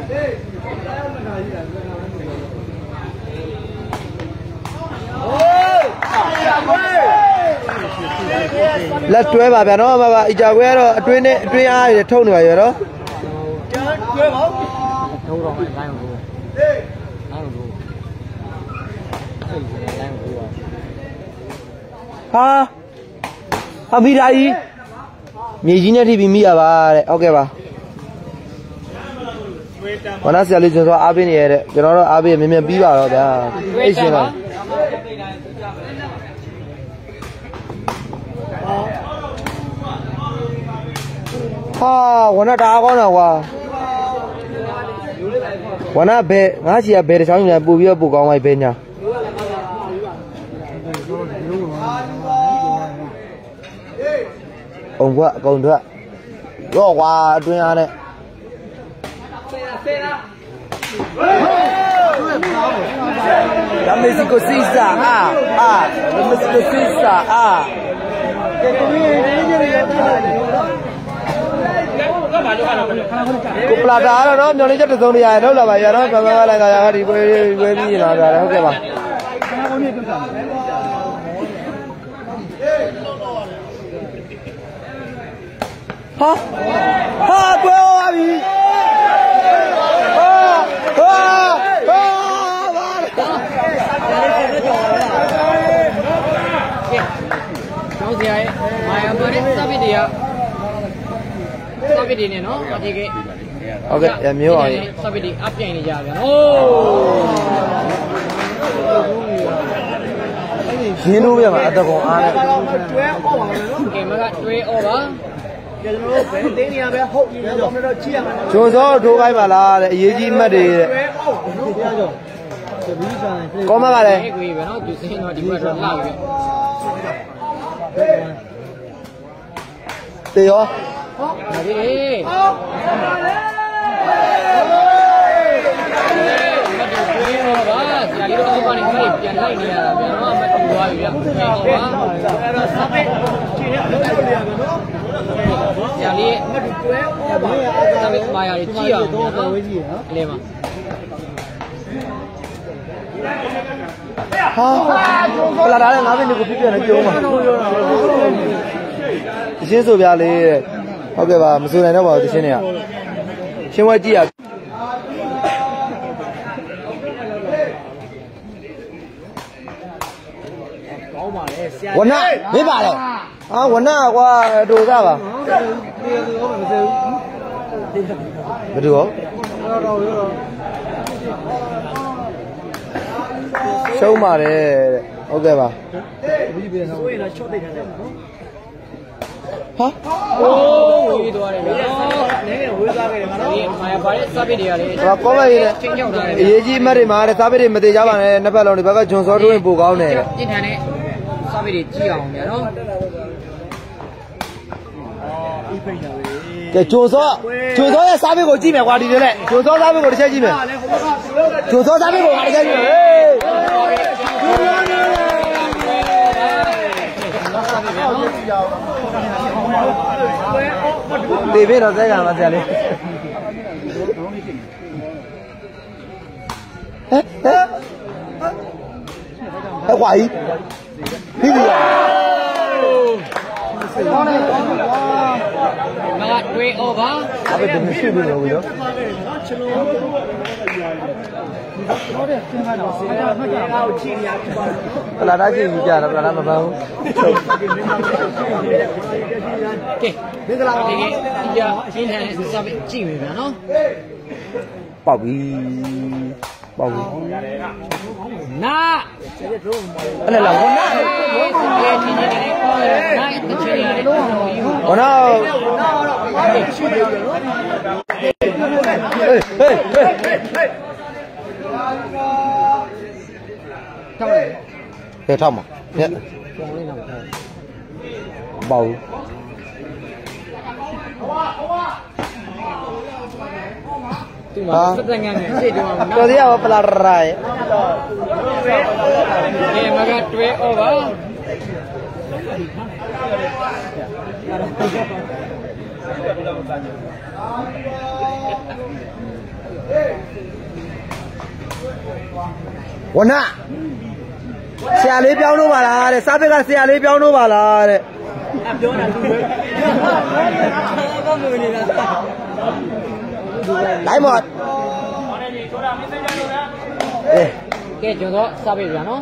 လ က်တွဲပါဗျာနော်မပါအကြခွဲကတော့အတွင်းနဲ့အတွင်းအားရထုံနေပါရတော့ကျန်တွဲပါထုံတော့တိုင်းအောင်လို့တိုင်းအောင်လို့ဟာဟာမိသားကြီးမြေကြီးနဲ့ထိပြီးမိရပါတဲ့ဟုတ်ကဲ့ပါဝနာဆရာလေးကျွန်တော်အားပေးနေရတဲ့ကျွန်တော်တို့အားပေးမြင်မြင်ပြီးပါတော့ဗျာအိတ်ရှင်တော့ ဟာဝနာတအားကောင်းတော့ကွာဝနာဘယ်ငါးစီကဘယ်တစ်ချောင်းညာပူပြီးတော့ပူကောင်းလိုက်ပဲညာအုံကွက်အကုန်ထွက်ရော့ကွာအတွင်းအားနဲ့ La mesicosisa, ah, ah, la mesicosisa, ah. ကို ပလာတာကတော့နော်မျောနေချက်တစ်စုံတရာလောက်လာပါရတော့ဘာမှမလိုက်ကြရဒီပွဲပွဲပြီးနေတာဗျာဟုတ်ကဲ့ပါဟာဟာပွဲပါပြီဟာဟာဟာဘာလဲကျောင်းစရာရဲ့မာယာပါတဲ့စပစ်တွေကစ ပစ်တွေနဲ့နော်အဒီကဟုတ်ကဲ့အမျိုးအောင်စပစ်တွေအပြိုင်နေကြပြန်ဟိုးရင်းလို့ရမှာအတကောင်အားနဲ့တော့တွဲအော့ပါမယ်နော်ကင်မကတွဲဩပါကျွန်တော်တို့ဘယ်တင်းနေရပဲဟုတ်ပြီတော့မတော့ကြည့်ရမှာနော်ဂျွန်စောထိုးခိုင်းပါလားတဲ့အရေးကြီးမှတ်တွေတဲ့တွဲအော့နော်တရားကြောသဘီးဆိုင်ကောမကလည်းအဲ့ကိုပဲနော်သူစင်းတော့ဒီဘက်တော့လာပြီတေရော ဒါဒီလေတွဲဩပါဆရာလေးတို့ကနေခရီးပြန်လိုက်နေရတာပြန်တော့မတူသွားပြီဗျတွဲဩပါအဲ့တော့စပစ်ကြည့်ရအောင်လုပ်ရမယ်နော်ဆရာလေးမတူတွဲအော့ပါစပစ်မာယာကြီးကြည့်အောင်တော့နော်ဝေးကြီးနော်အလဲမှာဟာပလာတာလည်းငါးမိနစ်ကိုပြည့်ပြည့်နဲ့ကြုံပါတရှင်းဆိုပြလေတဲ့ ဟုတ်ကဲ့ပါမဆိုနိုင်တော့ပါဘူးတရှင်းတွေကရှင်းဝဲကြည့်ရကောင်းပါလေဆရာဝနမေးပါလေအာဝနကွာတူသားပါတရားသူတော့မစဲဘူးဘယ်သူရောတော့တော့ရောရှုံးပါတယ်တဲ့ဟုတ်ကဲ့ပါသဘီးပြန်တော့ဆိုရင်တော့ချော့တိတ်တယ်နော် ဟာโอ้ဝေးသွားတယ်ဗျာနည်းနည်းဝေးသွားခဲ့တယ်နော်ဒီမာယာပါတဲ့စပစ်တွေကလေဟောကောမရေးနဲ့ချင်းချောက်ထားတယ်အရေးကြီးအမှတ်တွေမှာတဲ့စားပိတ်တွေမသေးကြပါနဲ့နှစ်ဖက်လုံးဒီဘက်ကဂျွန်စောထိုးရင်ပိုကောင်းတယ်တဲ့ပြင်းထန်တဲ့စပစ်တွေကြည့်အောင်ဗျာနော်ဒီဖိတ်တာပဲကဲဂျွန်စောဂျွန်စောရဲ့စားပိတ်ကိုကြည့်မယ်ကွာဒီနေ့လက်ဂျွန်စောစားပိတ်ကိုတစ်ချက်ကြည့်မယ်ဟာလေဟိုဘက်ကသူတို့ကဂျွန်စောစားပိတ်ကိုတစ်ချက်ကြည့်မယ် ဟေးတေဘေးတော့စဲကမှာဆရာလေးဟဲ့ဟဲ့ဟဲ့ကွာကြီးပြီးပြီလားငါတွဲဩပါအဘယ်ဒီမရှိဘူးလို့ ရောအောက်ချီရပြပါပလာတာကြည့်ယူကြတာပလာတာမပန်းဘူးကဲမင်္ဂလာပါဒီကဒီကပြင်းထန်တဲ့စပစ်ကြည့်မယ်ဗျာနော်ပေါက်ပြီပေါက်ဘူးနာအဲ့လေလာဝနာရဲ့ချင်းချင်းလေးပေါ်တယ်နာတချင်ရတယ်ဝနာဟေးဟေးဟေးဟေး ထောက်မှာညက်ပေါက်ဘူးဒီမှာစက်ငန်းနဲ့ရှေ့တုန်းကနာ တော်တရားပလာရိုင် ဒီမကတွဲဩပါ ဝနာဆရာလေးပြောင်းလို့ပါလားတဲ့စားဘက်ကဆရာလေးပြောင်းလို့ပါလားတဲ့ပြောတာသူပဲဘာမှမနေတာလိုက်မော်အေးကဲကျွန်တော်စားပြီဗျာနော်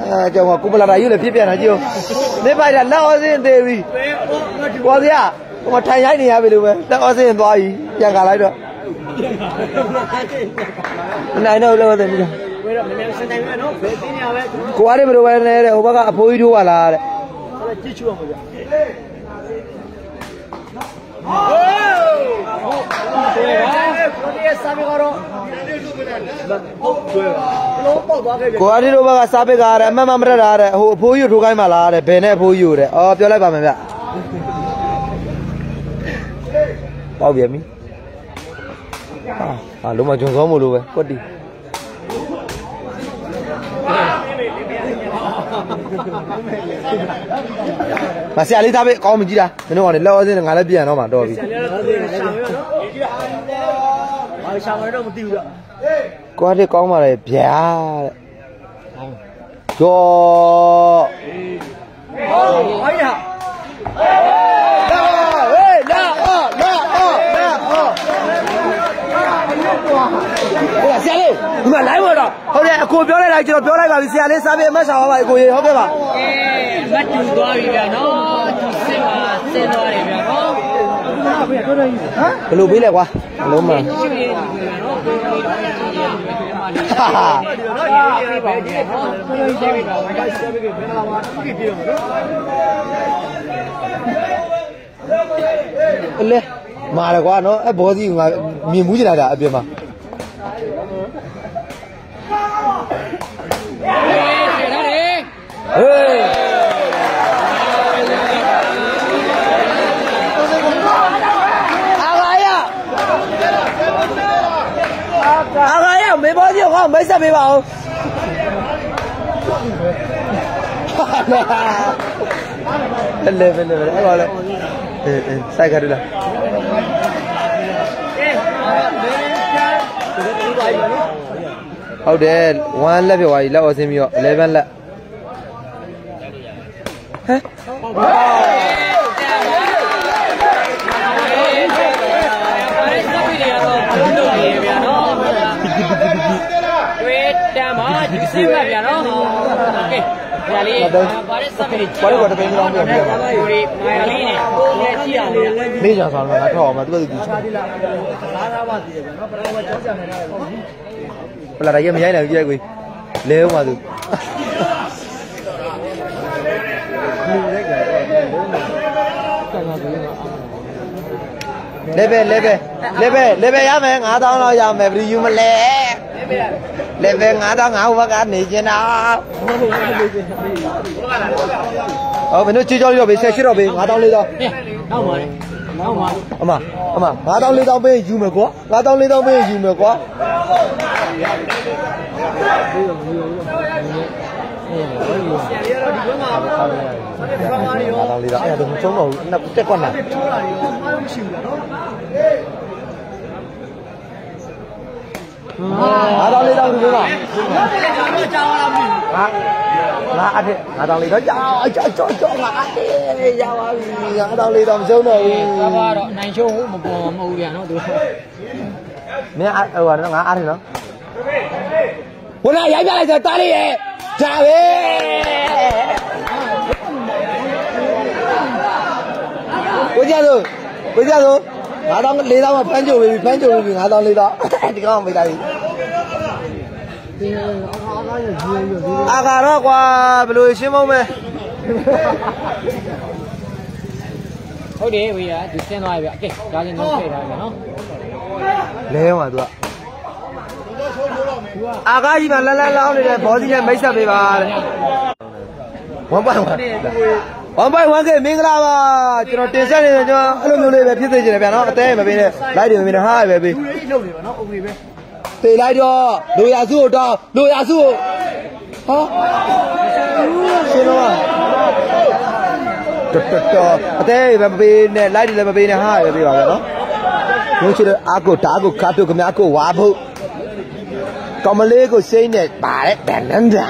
အဲကြောင့်ကကုပလာတာယူလေဖြစ်ပြန်တာကြည့်ဦးနေပိုက်တာလက်အော်စင်းသေးပြီပေါ်စရာ ဟိုမှာထိုင်ရိုက်နေရပြီလို့ပဲလက်အော်စင်းသွားပြီပြန်ခါလိုက်တော့မနိုင်တော့လို့တယ်မြင်ဝဲတော့မနေ့စနေပဲနော်ဘယ်တင်းရပဲကျွန်ကိုအားရဘယ်လိုပဲလဲတဲ့ဟိုဘက်ကအဖိုးကြီးထိုးပါလားတဲ့တော်ကြည့်ချူအောင်ဗျာဟိုးတွဲပါဘယ်လိုစားပြီးတော့ဟုတ်ကျွဲပါဘလို့ပေါက်သွားခဲ့ပြီကိုအားရတို့ဘက်ကစားပစ်ကားတဲ့အမှတ်မမရတာတဲ့ဟိုအဖိုးကြီးထိုးခိုင်းပါလားတဲ့ဘယ်နဲ့အဖိုးကြီးတဲ့အော်ပြောလိုက်ပါမယ်ဗျ ပေါက်ပြန်ပြီဟာဟာလုံးမဂျွန်စောမို့လို့ပဲကွတ်တီမဆရာလေးသားပဲအကောင်းမကြည့်တာမင်းတို့ကလည်းလက်အော်စင်းနဲ့ငါလည်းပြန်တော့မှတော်ပြီဆရာလည်းတော့ရှာမယ်နော်ဘာရှာမယ်တော့မသိဘူးဗျကိုအားရကောင်းပါလေဗျာတဲ့ကျော်ဘာရလာဟေးလာအော်လာအော်လာအော် ဟိုဆရာလေးဒီမှာ live ပေါ်တော့ဟုတ်တယ်အကိုပြောလိုက်တာကျွန်တော်ပြောလိုက်ပါပြီဆရာလေးစားပြေအမတ်ဆောင်ပါပါအကိုရေဟုတ်ကဲ့ပါကဲမတ်တူသွားပြီဗျာနော်သူစစ်ပါစင်သွားတယ်ဗျာနော်ဘယ်လိုပေးလဲကွာအလုံးမရှိနေတယ်ဗျာနော်ဘယ်လိုလဲဒီမှာဒီဟာဟာနော်ဒီနေ့ပဲဒီနေ့ပေါ့လေရှိပြီပါဘာရှာပြီးဘယ်လာမှာကြည့်ကြည့်တော့နော်အလဲ မာရကွာနော်အဲ့ဘောစီကငါမြင်မှုချင်တာဒါအပြင်မှာရှင်းထားတယ်ဟေးအာဂါယအာဂါယမေဘောစီကမိတ်ဆက်ပေးပါဦး လေလေလေအဲ့ပါလေအေးအေးစိုက်ခရလားအဲမင်းကျန်ဒီလိုပါပြီနော်ဟုတ်တယ်1လက်ပြသွားပြီလက်အော်ဆင်းပြီးတော့11လက်ဟမ်ပါရစပီတွေကတော့ဘုလို့နေဗျာနော်တွေ့တမ်းပါဒီစစ်မှတ်ဗျာနော်ကဲ ဗျာလေးပါရစပီတွေဘာလို့ကတော့တင်းကြောင်းပြန်ပြန်ဘာယူရီမာယာလေးနဲ့လက်ကြည့်ရလေမေးကြဆောင်တော့ငါထောက်အောင်မသူကသူလာလာပါသေးတယ်နော်ပထမကြောက်ကြနေတာလေပလာရမရိုင်းနိုင်ဘူးကြည့်လိုက်ကွေလဲဦးပါသူလေပဲလေပဲလေပဲလေပဲရမယ်9000လောက်ရမယ်ဘယ်ယူမလဲ လက်ပဲ9500ဘက်ကနေကျင်တာဟောဘယ်လိုကြည့်ကြောက်ရောပဲဆက်ရှိတော့ပဲ9000လေးတော့နောက်ပါလေနောက်ပါအမအမ9000လေးတော့ပဲယူမယ်ကွာ9000လေးတော့ပဲယူမယ်ကွာအဲ့ဒါတော့မဆုံးတော့ဘူးအနက်တက်ကွက်လာပြောတာတွေရောအားလုံးမရှိဘူးလားနော် 5000 4000ဒီမှာကျောင်းလာပြီဟာငါအထက်5000 4000ကျောင်းကျောင်းကျောင်းကျောင်းငါအထက်ရပါပြီ5000 4000မဆုံးတော့ဘူးဘာဘာတော့အနိုင်ရှုံးမပေါ်မဟုတ်ပြန်နော်သူမင်းဟိုဟာငါအထက်နော်ဝင်လာရိုက်ပြလိုက်ဆိုတားလေးရဲ့ဒါပဲကိုကြလို့ကိုကြလို့ 9000 4000မှာဖမ်းကြိုပြီဖမ်းကြိုပြီ9000 4000ဒီကောင်မိတာပြီအာကာတော့ကွာဘယ်လိုရှင်းမုံမဲဟုတ်တယ်ဝေးရဒီဆင်းသွားပြီဗျကဲဒါလည်းတော့ထိထားပြီနော်လဲမှာသူကအာကာကြီးမှာလန်းလန်းလောင်းနေတဲ့ဘောစီနဲ့မိတ်ဆက်ပေးပါတဲ့1 by 1 1 by 1ကမင်္ဂလာပါကျွန်တော်တင်ဆက်နေတယ်ကျွန်တော်အဲ့လိုမျိုးလေးပဲဖြစ်စေချင်တယ်ဗျာနော်အသေးမပေးနဲ့လိုက်တယ်မပေးနဲ့ဟာပဲပေးလူတွေလှုပ်နေပါနော်အုပ်ကြီးပဲပေးလိုက်တော့လိုရာစုကိုတော့လိုရာစုကိုဟာရှင်တော့တော်တော်တော်အသေးပဲမပေးနဲ့လိုက်တယ်လည်းမပေးနဲ့ဟာပဲပေးပါဗျာနော်ဘုန်းချစ်တဲ့အာကိုတာကိုကာတုကမြာကိုဝါဖို့ကမလေးကိုစိမ့်နဲ့ပါတဲ့ဗန်နန်ဒါ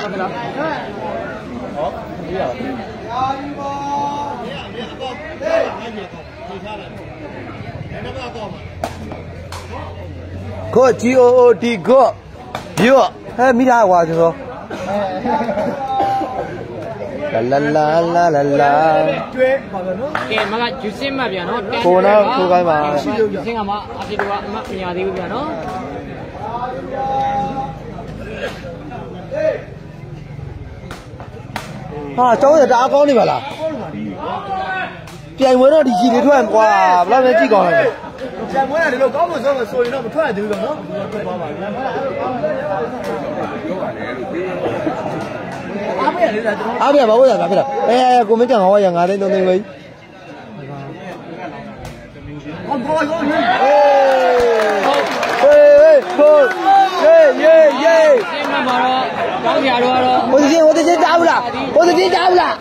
ကို G O O D ကိုပြောဟဲ့မိသားဝါဆိုတော့လာလာလာလာလာကျွဲပါပဲနော်ကဲမကဂျူစင်းမှဗျာနော်ကိုနော်ကိုကိုင်းပါဂျူစင်းကမှအတီတူကအမပညာသေးဘူးဗျာနော်ဟာကျောင်းရတအားကောင်းနေပါလား ပြိုင်ပွဲတော့ဒီကြီးတွေထွက်ကွာဘယ်လောက်ပဲကြည့်ကောင်းလိုက်လဲကျန်မွေးတာဒီလိုကောင်းမှုဆုံးလို့ဆိုရင်တော့မထွက်ရသေးဘူးတော့နော်ထွက်သွားပါပြီအားမရလေလားကျွန်တော်အားပြပါဦးရပါဖြစ်တာအဲကိုမင်းကြံဟောရ9သိန်း3သိန်းပဲဟောဘောရောဟင်းဟေးဟေးဟိုးဟေးယေးယေးဆင်းမှမှာတော့ ကောင်းကြတော့တော့ဟိုဒီဟိုဒီကြားဘူးလားဟိုဒီကြားဘူးလား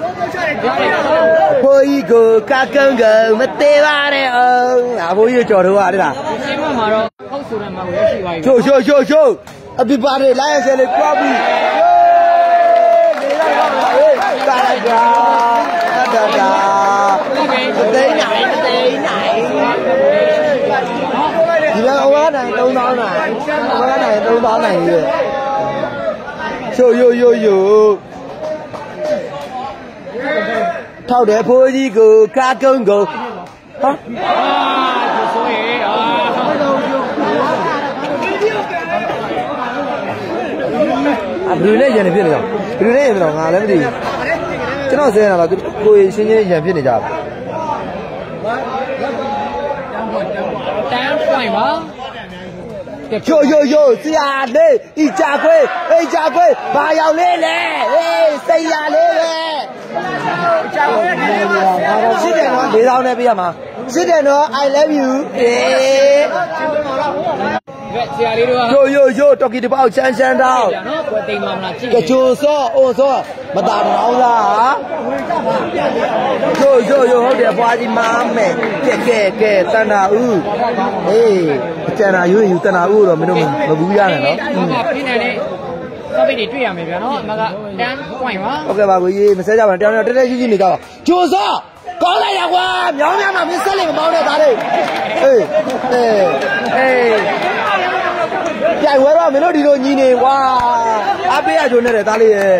ပြောလိုက်တော့ဘိုးကြီးကိုကကုန်းကုန်းမသေးပါနဲ့အောင်ငါဘိုးကြီးကြော်တော့ရတယ်လားဆင်းမှမှာတော့ဟုတ်ဆိုတဲ့မှာကိုရရှိပါပြီချိုးချိုးချိုးချိုးအပီပါတွေလိုက်ရစလေကွာပြီနေလိုက်ပါလားဟေးကာလိုက်တာဒါဒါသိန်းနိုင်သိန်းနိုင်ဒီကောင်အဝါနိုင်3000နိုင်အဝါနိုင်3000နိုင်ရဲ့ ချိုးယိုယိုယိုထောက်တယ်ဖိုးကြီးကိုကာကုန်းကိုဟာအာဂျူဆိုရေအာအဘလူနဲ့ရန်နေဖြစ်နေတော့ဘလူနဲ့ရန်တော့ငါလည်းမသိဘူးကျွန်တော်ဆဲနေတာကကိုယ်ရှင်းချင်းရန်ဖြစ်နေကြတယ်တန်းပွိုင်ပါ ကဲချိုယိုယိုဆရာလေးဤကြခွေးအိကြခွေးဘာရောက်လေးလဲဟေးစိတ်ရလေးပဲရှစ်တယ်နော်၄000နဲ့ပြရမှာရှစ်တယ်နော် I love you အေး ကဲဆရာလေးတို့ကချိုယိုယိုတော်ကီတပေါက်ချမ်းချမ်းတောင်းဗျာနော်ကိုယ်တိမ်မမလားကြည့်ကချိုစောအိုစောမတာတောင်းလားချိုယိုယိုဟုတ်တယ်ဘွားကြီးမအားမယ်ကဲကဲကဲတဏ္ဍာဥအေးအကျန်တာယူယူတဏ္ဍာဥတော့မင်းတို့မဘူးရတယ်နော်ဟောကပြင်းနေတဲ့စောပိတ်တွေတွေ့ရမယ်ဗျာနော်အမကတန်းပွိုင်ပါဟုတ်ကဲ့ပါကိုကြီးမစဲကြပါနဲ့တောင်းတောင်းတက်တက်ရှိရှိနေကြပါဂျိုစောကောင်းလိုက်ရကွာမြောင်းများမှာမင်းဆက်လေမပေါင်းနဲ့သားလေးအေးအေးအေး ကြိုင်ဝဲတော့မင်းတို့ဒီလိုညီနေကွာအပေးရဂျိုနဲ့တဲ့သားလေးရဲ့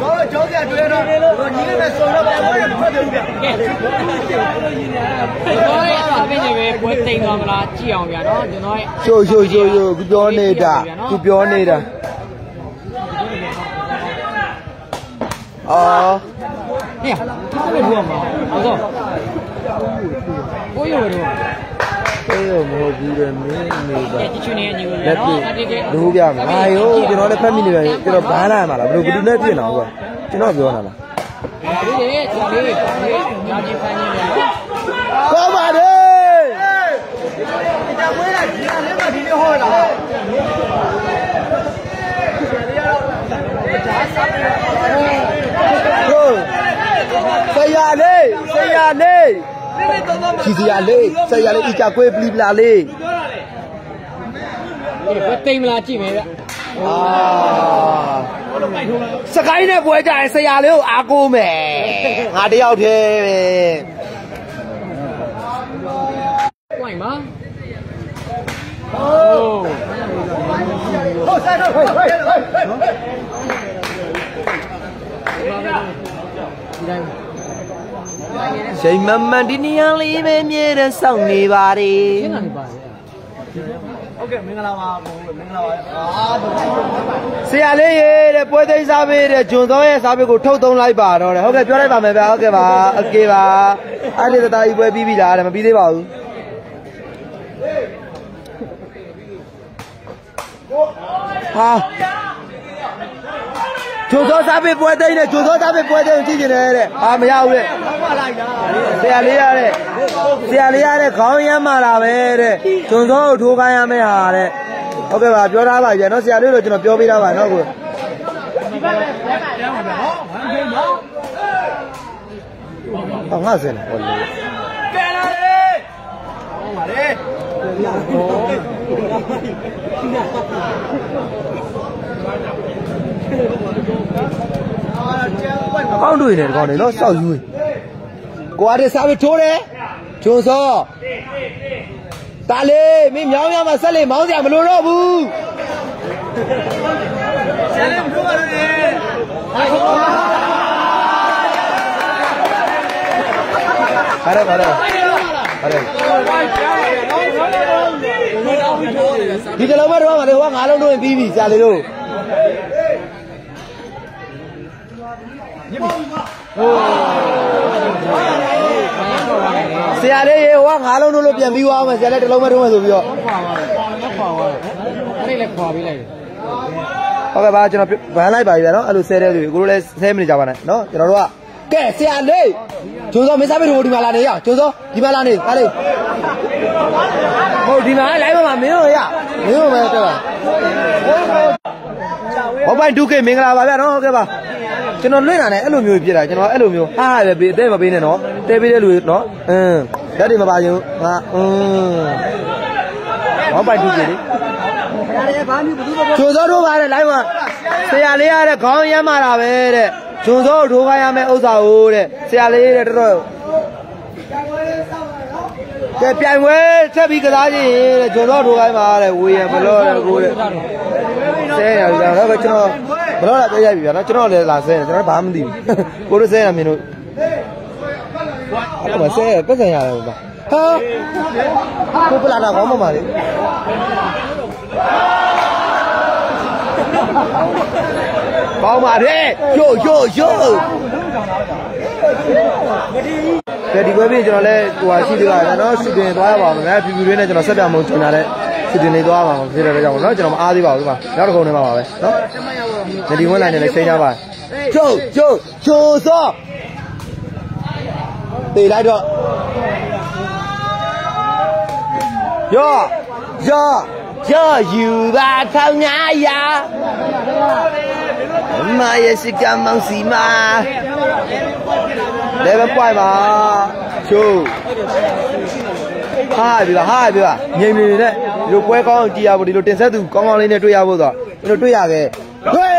ဘောရောကြောက်ကြတွေ့တော့ညီလေးနဲ့ဆုံတော့ပြန်မထွက်သေးဘူးဗျကဲတော့ရဲ့အပင်းတွေပဲပွဲတိမ်သွားမလားကြည့်အောင်ဗျာနော်ကျွန်တော်ရဲ့ရှိုးရှိုးရှိုးရှိုးခုပြောနေတာခုပြောနေတာအော်ဟေ့ဘယ်လိုမှာဟုတ်တော့ကိုရိုးတော့ အေးမဟုတ်ဘူးလေမင်းနေပါကဲတချူနေညီကိုလက်ပြနော်အတိတ်ကလို့ပြမှာဟာယောကျွန်တော်လည်းဖတ်မိနေတယ်ကျွန်တော်ဘားလာမှာလားဘယ်လိုဘယ်သူနဲ့ပြင်အောင်ကွာကျွန်တော်ပြောတာလားဒီလေဆရာလေးညာချင်းဆိုင်နေတယ်နော်ကောင်းပါလေကျန်မွေးတာဒီကလေးမှဒီလေးဟောတာဟုတ်ဆရာလေးဆရာလေး ခီစရာလေးဆရာလေးဤကြကွေးပလီပလာလေးဒီပွဲတိမ်မလားကြည့်မယ်ဗျအာစကိုင်းနဲ့ပွဲကြရင်ဆရာလေးကိုအားကိုးမယ်ငါတယောက်တည်းပဲပွိုင်ပါဟိုးဟုတ်ဆိုင်တော့ဟေးဟေးဟေးဒီတိုင်း ရှိန်မမန်ဒီနေရာလေးပဲမြဲတဲ့စောင့်နေပါတယ် ရှင်းတာနေပါတယ် ဟုတ်ကဲ့မင်္ဂလာပါဘုံမင်္ဂလာပါအာဘုံ ဆရာလေးရေတဲ့ပွဲသိမ်းစားပေးတဲ့ဂျွန်စောရဲ့စားပေးကိုထုတ်သုံးလိုက်ပါတော့တဲ့ဟုတ်ကဲ့ပြောလိုက်ပါမယ်ဗျာဟုတ်ကဲ့ပါโอเคပါအဲ့ဒီတသားကြီးပွဲပြီးပြီလားတဲ့မပြီးသေးပါဘူးဟာ ဂျွန်စောစားပေးပွဲသိမ်းတဲ့ဂျွန်စောစားပေးပွဲသိမ်းကိုကြည့်နေတယ်တဲ့ဟာမရဘူးတဲ့ဘာလိုက်တာဆရာလေးရတဲ့ဆရာလေးရတဲ့ခေါင်းရမ်းမာတာပဲတဲ့ဂျွန်စောကိုထိုးခိုင်းရမယ့်ဟာတဲ့ဟုတ်ကဲ့ပါပြောထားပါပြန်နော်ဆရာလေးတို့ကျွန်တော်ပြောပေးထားပါနော်ကိုဟောငါစင်ဟောလေကဲလာလေဟုတ်ပါလေ အကောင့်တွေ့နေတယ်ကောင်းနေနော်စောက်ယူကိုအားရစားပြီးထိုးတယ်ဂျွန်စောတာလေးမင်းမြောင်းရမှာဆက်လေမောင်းစရာမလိုတော့ဘူးဆယ်လေးမထိုးပါနဲ့ဟာရပါတော့ဟာရဒီကလောမတော့မှာလေဟိုကငါးလုံးတို့ပြီးပြီဆရာလေးတို့ ဆရာလေးရေဟိုကငါးလုံးတို့လို့ပြန်ပြီးသွားအောင်ဆရာလေးတစ်လုံးမထုံးမယ်ဆိုပြီးတော့ခွာသွားတယ်ခွာသွားတယ်အဲ့ဒီလည်းခွာပေးလိုက်တယ်ဟုတ်ကဲ့ပါကျွန်တော်ဗန်လိုက်ပါပြီဗျာနော်အဲ့လိုဆဲတဲ့သူကိုတို့လည်းဆဲမနေကြပါနဲ့နော်ကျွန်တော်တို့ကကဲဆရာလေးကျုံစောမင်းစားပေးလို့ဒီမှာလာနေရကျုံစောဒီမှာလာနေအားလေးဟုတ်ဒီမှာလိုက်ပါမမင်းတို့ရမင်းတို့ပဲတက်ပါ ဟောပိုင်ဒုကေမင်္ဂလာပါဗျာနော်ဟုတ်ကဲ့ပါကျွန်တော်လွင့်လာတယ်အဲ့လိုမျိုးဖြစ်တာကျွန်တော်အဲ့လိုမျိုးဟာပဲပေးအသေးမပေးနဲ့နော်တဲပေးတဲ့လူနော်အင်းလက်တွေမပါရင်ငါအင်းဟောပိုင်ဒုကေလေဂျုံစောတို့ပါတဲ့ live မှာဆရာလေးရတဲ့ခေါင်းရမ်းမာတာပဲတဲ့ဂျုံစောတို့ခိုင်းရမယ့်ဥစ္စာကိုတဲ့ဆရာလေးတဲ့တော်တော်ကဲပြိုင်ပွဲဆက်ပြီးကစားခြင်းတဲ့ဂျုံစောတို့ခိုင်းပါတဲ့ဝေးရဘလို့တဲ့ကိုတဲ့ ဆဲရပြီတော့ပဲကျွန်တော်ဘလို့လာပြရပြီဗျာနော်ကျွန်တော်လည်းလာဆဲတယ်ကျွန်တော်ဘာမှမသိဘူးကိုတို့ဆဲရမြင်လို့အဲ့မှာဆဲရပတ်စံရတယ်ဗျာဟာကိုပလာတာကောင်းမှပါလေကောင်းပါတယ်ယိုယိုယိုကဲဒီကွဲပြကျွန်တော်လည်းဟိုဟာရှိသေးတာကျွန်တော်ရှူတင်သွားရပါမယ်ဖြူဖြူလေးနဲ့ကျွန်တော်ဆက်ပြမုံချင်တာလ ည်းရှူတင်နေသွားပါမှာဖြစ်တဲ့အတွက်ကြောင့်เนาะကျွန်တော်မအားသေးပါဘူးဒီမှာနောက်တစ်ခုံနေမှာပါပဲเนาะဒီဝင်လိုက်နေလည်းချိန်ကြပါကျုပ်ကျုပ်ကျိုးစောတေးလိုက်တော့ယောယောယောယူပါထောင်းညာရာမရဲ့စကမောင်စီမာလည်းပဲပွိုင်ပါချိုး ဟာပြီပါဟာပြီပါငိမ့်နေနဲ့ဒီလိုပွဲကောင်းကြည်ရဖို့ဒီလိုတင်ဆက်သူကောင်းကောင်းလေးနဲ့တွေ့ရဖို့ဆိုတော့ဒီလိုတွေ့ရခဲ့ဟေး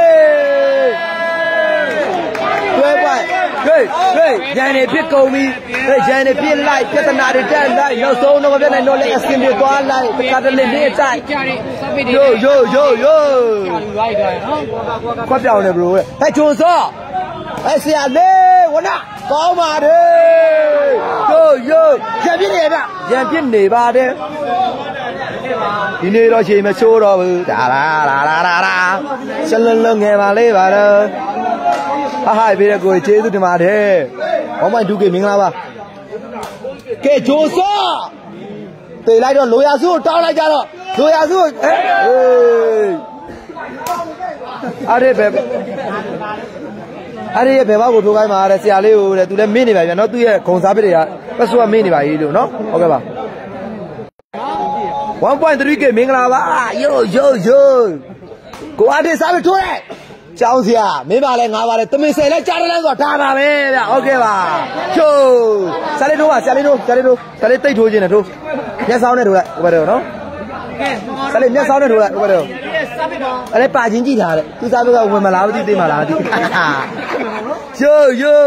တွေ့ပွိုင်တွေ့တွေ့ရန်နေဖြစ်ကုန်ပြီဟဲ့ရန်နေဖြစ်လိုက်ပြဿနာတွေတက်လိုက်နောက်ဆုံးတော့မပြတ်နိုင်တော့လေအစင်တွေသွားလိုက်တခါတလေလေးအတိုက်ကြားတယ်စပစ်တယ်ယိုယိုယိုယိုလူလိုက်သွားတယ်နော်ခွက်ပြောင်းနေဘလို့ဟဲ့ဂျုံစော ဟဲ့ဆရာလေးဝနကောင်းပါတယ်ယိုယိုရံပြစ်နေဗျရံပြစ်နေပါတယ်ဒီနေ့တော့ချိန်မချိုးတော့ဘူးဒါလာလာလာလာလာရှလလငယ်ပါလေးပါတော့ဟာဟာပြေတဲ့ကိုကျေးဇူးတင်ပါတယ်ဟောမိုင်ဒုကေမင်္ဂလာပါကဲဂျုံစောတေးလိုက်တော့လိုရာစုကိုတောင်းလိုက်ကြတော့လိုရာစုကိုဟဲ့ဟေးအဲ့ဒီဘယ် အဲ့ဒီဘယ်ဘောက်ကိုထိုးခိုင်းမှာတဲ့ဆရာလေးကိုတဲ့သူလည်းမင်းနေပါဗျာနော်သူရဲ့ဂုံစားပစ်တွေကပတ်စုကမင်းနေပါကြီးလို့နော်ဟုတ်ကဲ့ပါ 1.3k မင်္ဂလာပါယိုယိုယိုကိုအတေးစားပြီးထိုးလိုက်ကျောင်းဆရာမင်းပါလဲငါပါလဲတမင်ဆယ်လဲကြားတယ်လဲဆိုတော့ဒါပါပဲဗျဟုတ်ကဲ့ပါချိုးဆရာလေးထိုးပါဆရာလေးထိုးဆရာလေးထိုးဆရာလေးတိတ်ထိုးခြင်းနဲ့ထိုးမျက်စောင်းနဲ့ထိုးလိုက်ဟိုဘက်တော့နော်ဆရာလေးမျက်စောင်းနဲ့ထိုးလိုက်ဟိုဘက်တော့ အဲ့ဒါပါချင်းကြည့်ထားတယ်သူစားဘက်ကဝင်မလားမသိသေးမလားမသိယိုယို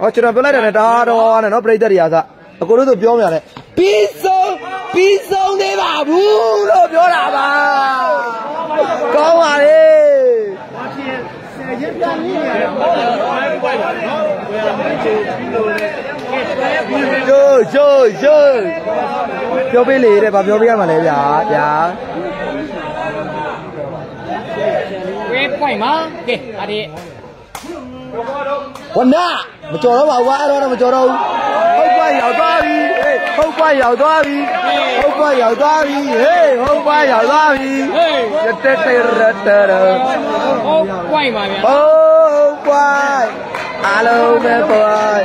ဟောကျွန်တော်ပြောလိုက်တယ်နဲ့ဒါတော့နဲ့နော်ပြိတ္တတွေအားစအကိုတို့တို့ပြောမြတယ်ပြီးဆုံးပြီးဆုံးသေးပါဘူးလို့ပြောတာပါကောင်းပါလေရှိုးရှိုးပြောပေးလေတဲ့ဗာပြောပေးရမှာလဲဗျာဗျာ ဝေးပွိုင်မှာကဲအဒီဝနမကြော်တော့ပါဘူးကွာအဲ့တော့တော့မကြော်တော့ဘူးဟုတ်ကွာရောက်သွားပြီဟေးဟုတ်ကွာရောက်သွားပြီဟုတ်ကွာရောက်သွားပြီဟေးဟုတ်ကွာရောက်သွားပြီဟေးတက်တက်ရတက်ရဟောပွိုင်ပါဗျာဟုတ်ကွာအားလုံးပဲပွား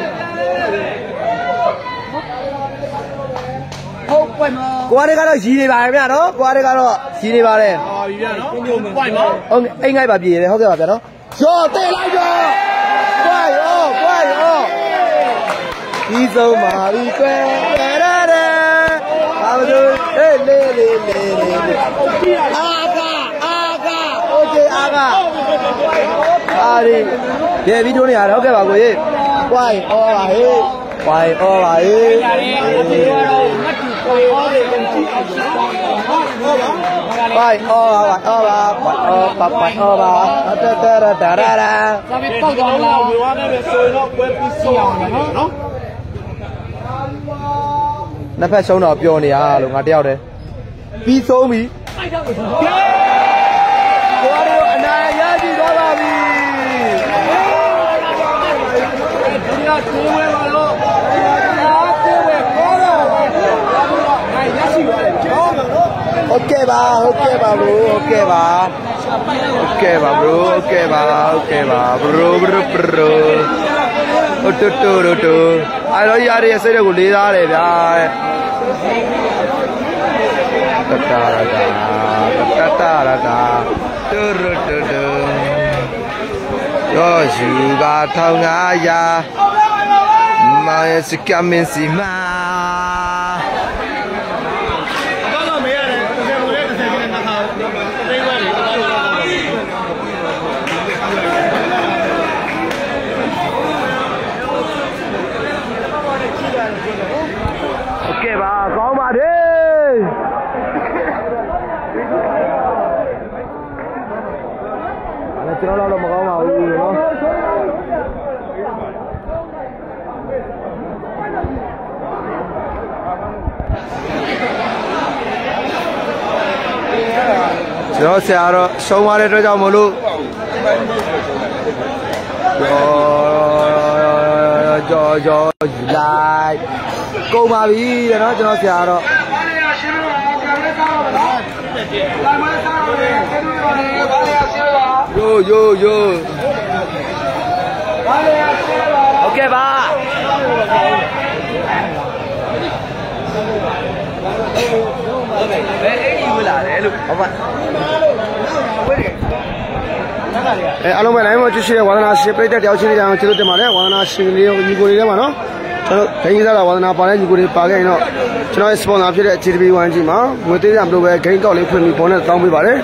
ဟုတ်ပွိုင်မကွာတွေကတော့ရီနေပါတယ်ဗျာနော်ကွာတွေကတော့ရီနေပါတယ် ပါပြီဗျာနော်ပွိုင်မ ဟုတ်အိမ်ငိုက်ပါပြည်တယ်ဟုတ်ကဲ့ပါဗျာနော်ရော့တေးလိုက်ရောကွာရောကွာရောဒီဆုံးပါပြီကွယ်ရရရဘာလို့အေးလေလေလေလေအာကအာကโอเคအာကအာရီဒီဗီဒီယိုနေရတယ်ဟုတ်ကဲ့ပါကိုကြီးကွာအော်ပါဟေးကွာအော်ပါဟေး ရတယ်ဒီကတော့မတ်တူပွိုင်ဟောတယ်ကုန်ကြည့်အောင်ဟုတ်ပါ Bye, oh, oh, oh, oh, bye, oh, bye. Da da da da da da. စာပေပေါက်သွားလားဝေဝါနဲ့ပဲဆိုရင်တော့ပွဲပြီးဆုံးအောင်နော်နော်နှစ်ဖက်ရှုံးတော့ပြောနေရလို့ငါတယောက်တည်းပြီးဆုံးပြီကိုရတို့အနာရကြည့်သွားပါပြီ ဒီကတိုးဝဲပါတော့အားတိုးဝဲခေါ်တော့အဲရရှိပါတယ်ကျောင်းတော့ ဟုတ်ကဲ့ပါဟုတ်ကဲ့ပါဘရိုဟုတ်ကဲ့ပါဟုတ်ကဲ့ပါဘရိုဟုတ်ကဲ့ပါဟုတ်ကဲ့ပါဘရိုဘရိုဘရိုဟိုတူတူတူတူအဲ့တော့ရရရဲ့စိတ်တွေကိုလေးစားတယ်ဗျာတတရာတာတတရာတာတူရတူတူရောယူက1500မောင်ရဲ့စကမင်းစီမာ န်တော်ဆရာတော့ရှုံးသွားတဲ့အတွက်ကြောင့်မလို့ကြော်ကြော်ကြော်ယူလိုက်ကုန်ပါပြီတဲ့เนาะကျွန်တော်ဆရာတော့ ယိုယိုယိုโอเคပါဘယ် အိမ်ယူလာတယ်လို့ဟုတ်ပါအဲအားလုံးပဲနိုင်မကြည့်ရှိတဲ့ဝါသနာရှင်ပြိတ္တတယောက်ချင်းကြောင်ကျေးဇူးတင်ပါတယ်ဝါသနာရှင်လေးညီကိုတွေထဲမှာနော်ကျွန်တော်ဒိန်းကြီးစားတာဝါသနာပါတဲ့ညီကိုတွေပါခဲ့ရင်တော့ကျွန်တော်ရဲ့ sponsor ဖြစ်တဲ့ GTB1 ကြီးမှာငွေသေးရမလို့ပဲဂိမ်းကောက်လေးဖွင့်ပြီးပေါ်နဲ့တောင်းပေးပါတယ်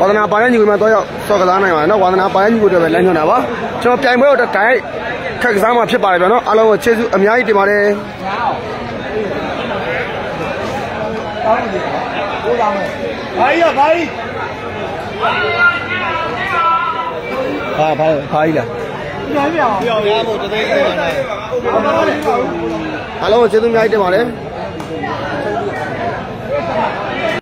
ဝါသနာပါတဲ့ညီကိုတွေမှာတော့ရောက်စော့ကစားနိုင်ပါတယ်နော်ဝါသနာပါတဲ့ညီကိုတွေပဲလမ်းညွှန်တာပါကျွန်တော်ပြိုင်ပွဲတော့တိုင်းခက်ကစားမှာဖြစ်ပါတယ်ဗျာနော်အားလုံးကိုကျေးဇူးအများကြီးတင်ပါတယ်ဘာ ကြီးရဘာကြီးဟာဘာဘာကြီးလားပြောင်းရဖို့တသိန်းသိန်းပါလားအားလုံးကိုကျေးဇူးအများကြီးတင်ပါတယ်